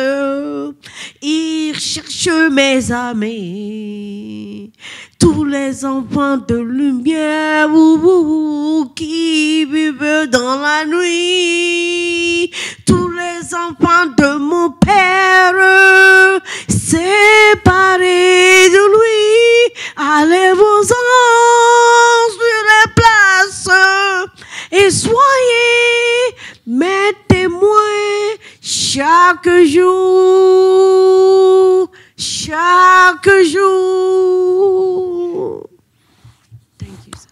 et cherche mes amis, tous les enfants de lumière ou, ou, ou, qui vivent dans la nuit, tous les enfants de mon père séparés de lui, allez-vous-en sur les places et soyez témoins chaque jour, chaque jour. Thank you, sir.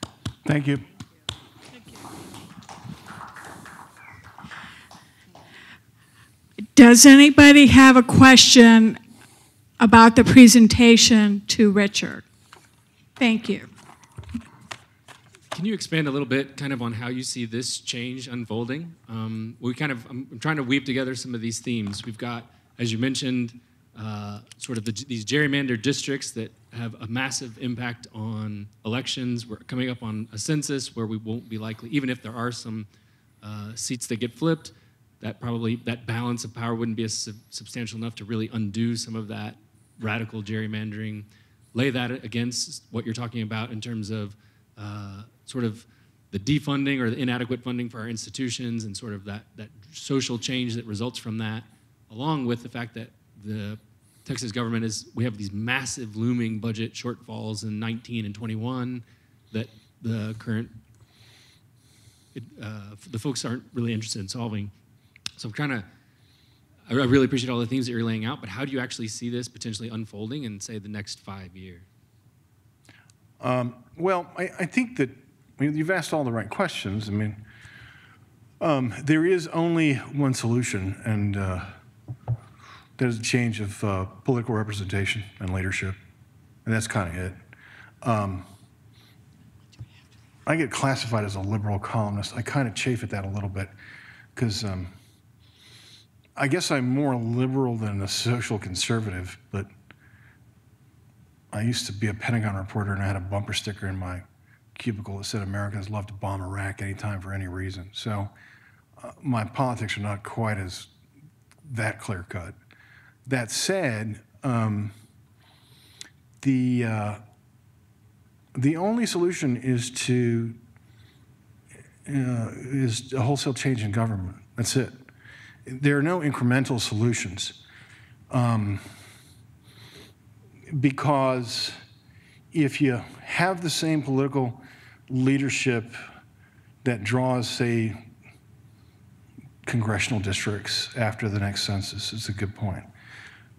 Thank you. Does anybody have a question about the presentation to Richard? Thank you. Can you expand a little bit, kind of, on how you see this change unfolding? Um, we kind of, I'm, I'm trying to weave together some of these themes. We've got, as you mentioned, uh, sort of the, these gerrymandered districts that have a massive impact on elections. We're coming up on a census where we won't be likely, even if there are some uh, seats that get flipped, that probably that balance of power wouldn't be sub- substantial enough to really undo some of that radical gerrymandering. Lay that against what you're talking about in terms of uh, sort of the defunding or the inadequate funding for our institutions and sort of that, that social change that results from that, along with the fact that the Texas government is, we have these massive looming budget shortfalls in 19 and 21 that the current, it, uh, the folks aren't really interested in solving. So I'm trying to, I really appreciate all the things that you're laying out, but how do you actually see this potentially unfolding in, say, the next five years? Well, I, I think that you've asked all the right questions. I mean, um, there is only one solution, and uh, that is a change of uh, political representation and leadership, and that's kind of it. Um, I get classified as a liberal columnist. I kind of chafe at that a little bit because um, I guess I'm more liberal than a social conservative, but I used to be a Pentagon reporter, and I had a bumper sticker in my cubicle that said Americans love to bomb Iraq anytime for any reason. So uh, my politics are not quite as that clear cut. That said, um, the uh, the only solution is to uh, is a wholesale change in government. That's it. There are no incremental solutions because if you have the same political leadership that draws, say, congressional districts after the next census is a good point.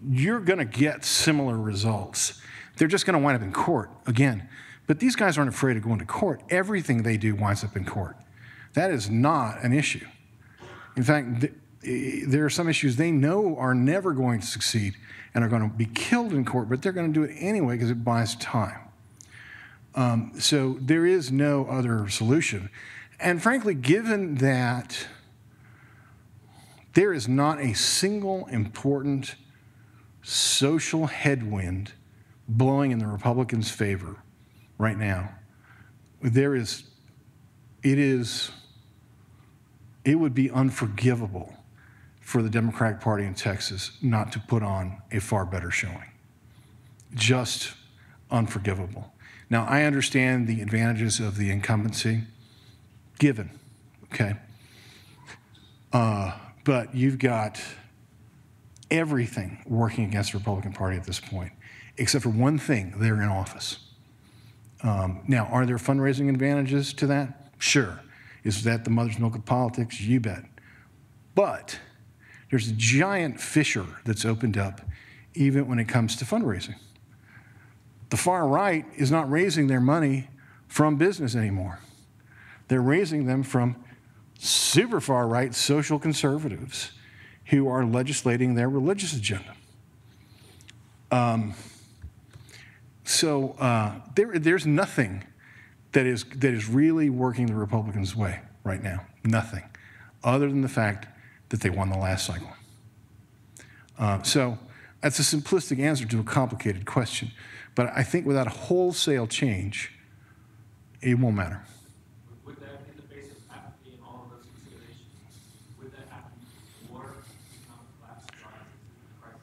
You're going to get similar results. They're just going to wind up in court again. But these guys aren't afraid of going to court. Everything they do winds up in court. That is not an issue. In fact, th- there are some issues they know are never going to succeed and are going to be killed in court, but they're going to do it anyway because it buys time. Um, so there is no other solution. And frankly, given that there is not a single important social headwind blowing in the Republicans' favor right now, there is, it is, it would be unforgivable for the Democratic Party in Texas not to put on a far better showing. Just unforgivable. Now, I understand the advantages of the incumbency, given, okay? Uh, but you've got everything working against the Republican Party at this point, except for one thing they're in office. Um, now, are there fundraising advantages to that? Sure. Is that the mother's milk of politics? You bet. But there's a giant fissure that's opened up even when it comes to fundraising. The far right is not raising their money from business anymore. They're raising them from super far right social conservatives who are legislating their religious agenda. Um, so uh, there, there's nothing that is, that is really working the Republicans' way right now. Nothing. Other than the fact that they won the last cycle. Uh, so that's a simplistic answer to a complicated question. But I think without a wholesale change, it won't matter. Would that, in the face of apathy and all of those considerations, would that happen before economic collapse rises the crisis?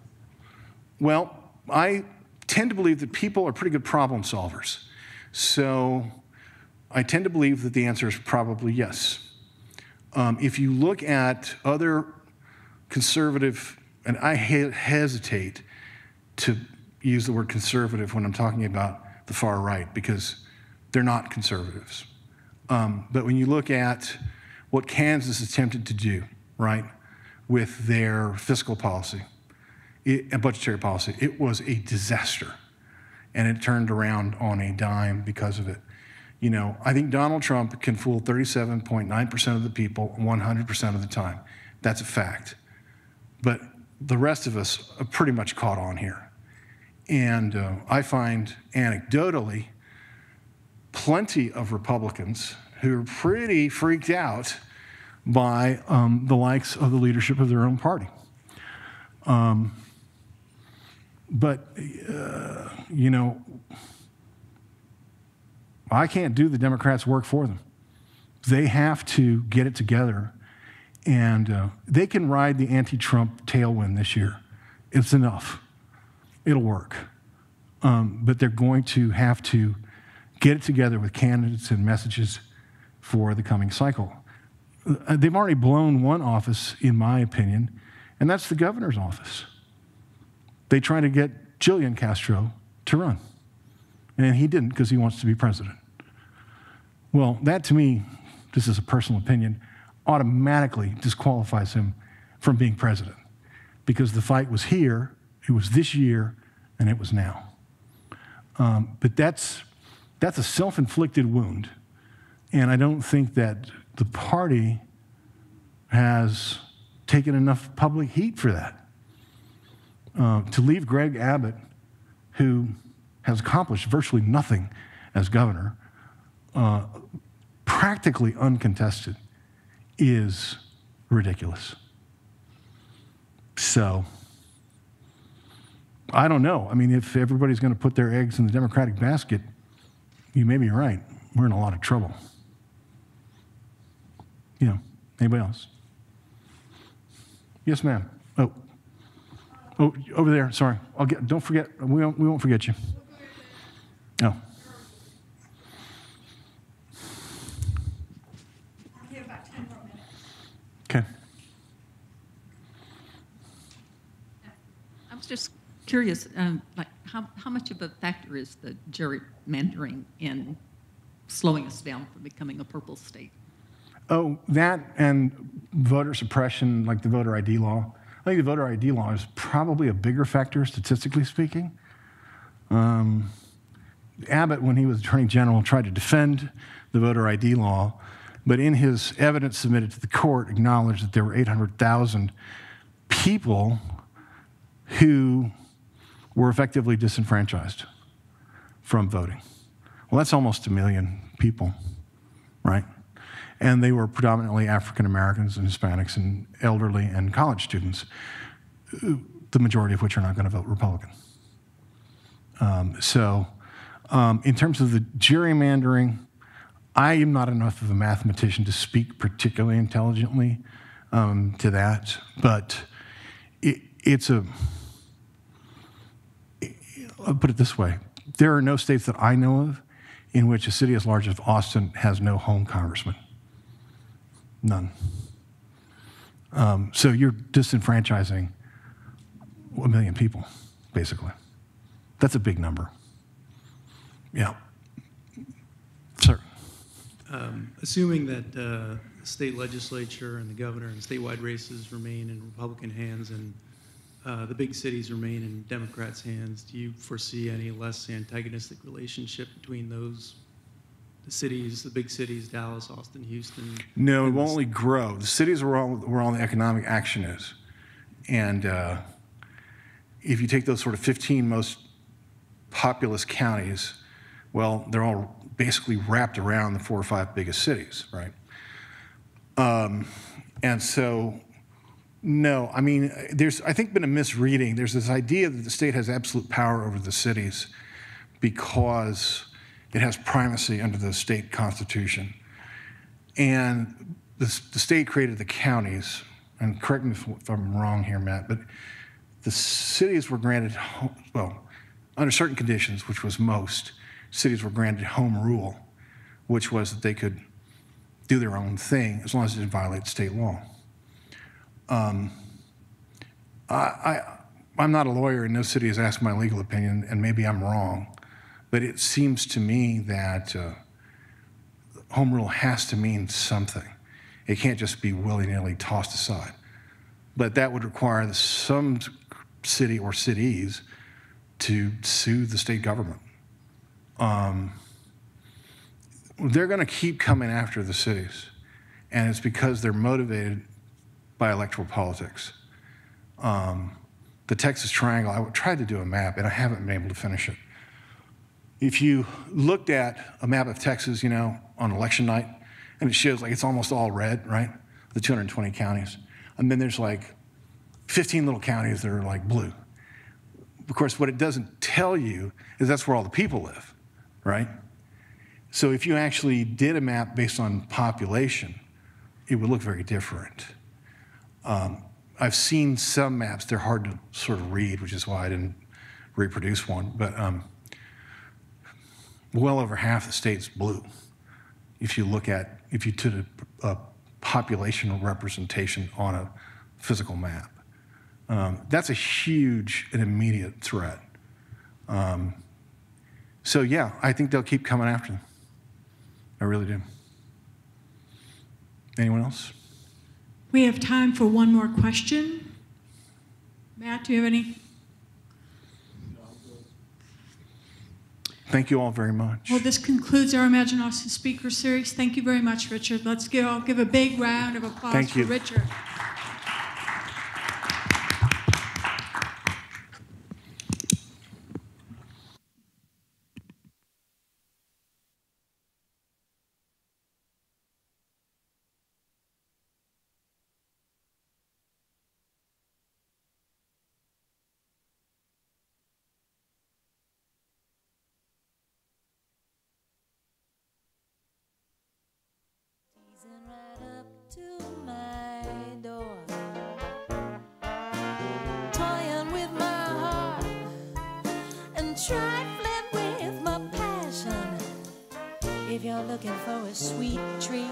Well, I tend to believe that people are pretty good problem solvers. So I tend to believe that the answer is probably yes. Um, if you look at other conservative, and I he- hesitate to use the word conservative when I'm talking about the far right because they're not conservatives. Um, but when you look at what Kansas attempted to do, right, with their fiscal policy, it, and budgetary policy, it was a disaster. And it turned around on a dime because of it. You know, I think Donald Trump can fool 37.9% of the people 100% of the time. That's a fact. But the rest of us are pretty much caught on here. And uh, I find anecdotally plenty of Republicans who are pretty freaked out by um, the likes of the leadership of their own party. Um, but, uh, you know, I can't do the Democrats' work for them. They have to get it together, and uh, they can ride the anti Trump tailwind this year. It's enough, it'll work. Um, but they're going to have to get it together with candidates and messages for the coming cycle. Uh, They've already blown one office, in my opinion, and that's the governor's office. They tried to get Julian Castro to run, and he didn't because he wants to be president. Well, that to me, this is a personal opinion, automatically disqualifies him from being president because the fight was here, it was this year, and it was now. Um, but that's, that's a self inflicted wound. And I don't think that the party has taken enough public heat for that. Uh, to leave Greg Abbott, who has accomplished virtually nothing as governor, uh, practically uncontested, is ridiculous. So, I don't know. I mean, if everybody's going to put their eggs in the Democratic basket, you may be right. We're in a lot of trouble. You know, anybody else? Yes, ma'am. Oh, oh, over there. Sorry. I'll get. Don't forget. We won't, we won't forget you. No. I'll give about 10 more minutes. Okay. I was just curious, um, like, how, how much of a factor is the gerrymandering in slowing us down from becoming a purple state? Oh, that and voter suppression, like the voter ID law. I think the voter ID law is probably a bigger factor, statistically speaking. Um, Abbott, when he was Attorney General, tried to defend the voter ID law, but in his evidence submitted to the court, acknowledged that there were 800,000 people who were effectively disenfranchised from voting. Well, that's almost a million people, right? And they were predominantly African Americans and Hispanics and elderly and college students, the majority of which are not going to vote Republican. Um, so, um, in terms of the gerrymandering, I am not enough of a mathematician to speak particularly intelligently um, to that, but it, it's a. I'll put it this way: there are no states that I know of in which a city as large as Austin has no home congressman. None. Um, so you're disenfranchising a million people, basically. That's a big number. Yeah. Sir. Um, assuming that uh, state legislature and the governor and statewide races remain in Republican hands and the big cities remain in Democrats' hands, do you foresee any less antagonistic relationship between those the cities, the big cities, Dallas, Austin, Houston? No, it will only grow. The cities are all where all the economic action is, and uh, if you take those sort of 15 most populous counties, well, they're all basically wrapped around the four or five biggest cities, right? Um, and so, no, I mean, there's, I think, been a misreading. There's this idea that the state has absolute power over the cities because it has primacy under the state constitution. And the, the state created the counties, and correct me if, if I'm wrong here, Matt, but the cities were granted, well, under certain conditions, which was most, cities were granted home rule, which was that they could do their own thing as long as it didn't violate state law. Um, I, I, I'm not a lawyer, and no city has asked my legal opinion, and maybe I'm wrong, but it seems to me that uh, home rule has to mean something. It can't just be willy nilly tossed aside. But that would require some city or cities to sue the state government. Um, they're going to keep coming after the cities, and it's because they're motivated by electoral politics. Um, the Texas Triangle, I tried to do a map, and I haven't been able to finish it. If you looked at a map of Texas, you know, on election night, and it shows like it's almost all red, right? The 220 counties. And then there's like 15 little counties that are like blue. Of course, what it doesn't tell you is that's where all the people live, right? So if you actually did a map based on population, it would look very different. Um, I've seen some maps, they're hard to sort of read, which is why I didn't reproduce one, but um, well over half the state's blue. If you look at, if you took a, a populational representation on a physical map. Um, that's a huge and immediate threat. Um, so, yeah, I think they'll keep coming after them. I really do. Anyone else? We have time for one more question. Matt, do you have any? Thank you all very much. Well, this concludes our Imagine Austin Speaker Series. Thank you very much, Richard. Let's give, I'll give a big round of applause Thank for you. Richard. Teasing right up to my door. Toying with my heart and trifling with my passion. If you're looking for a sweet treat,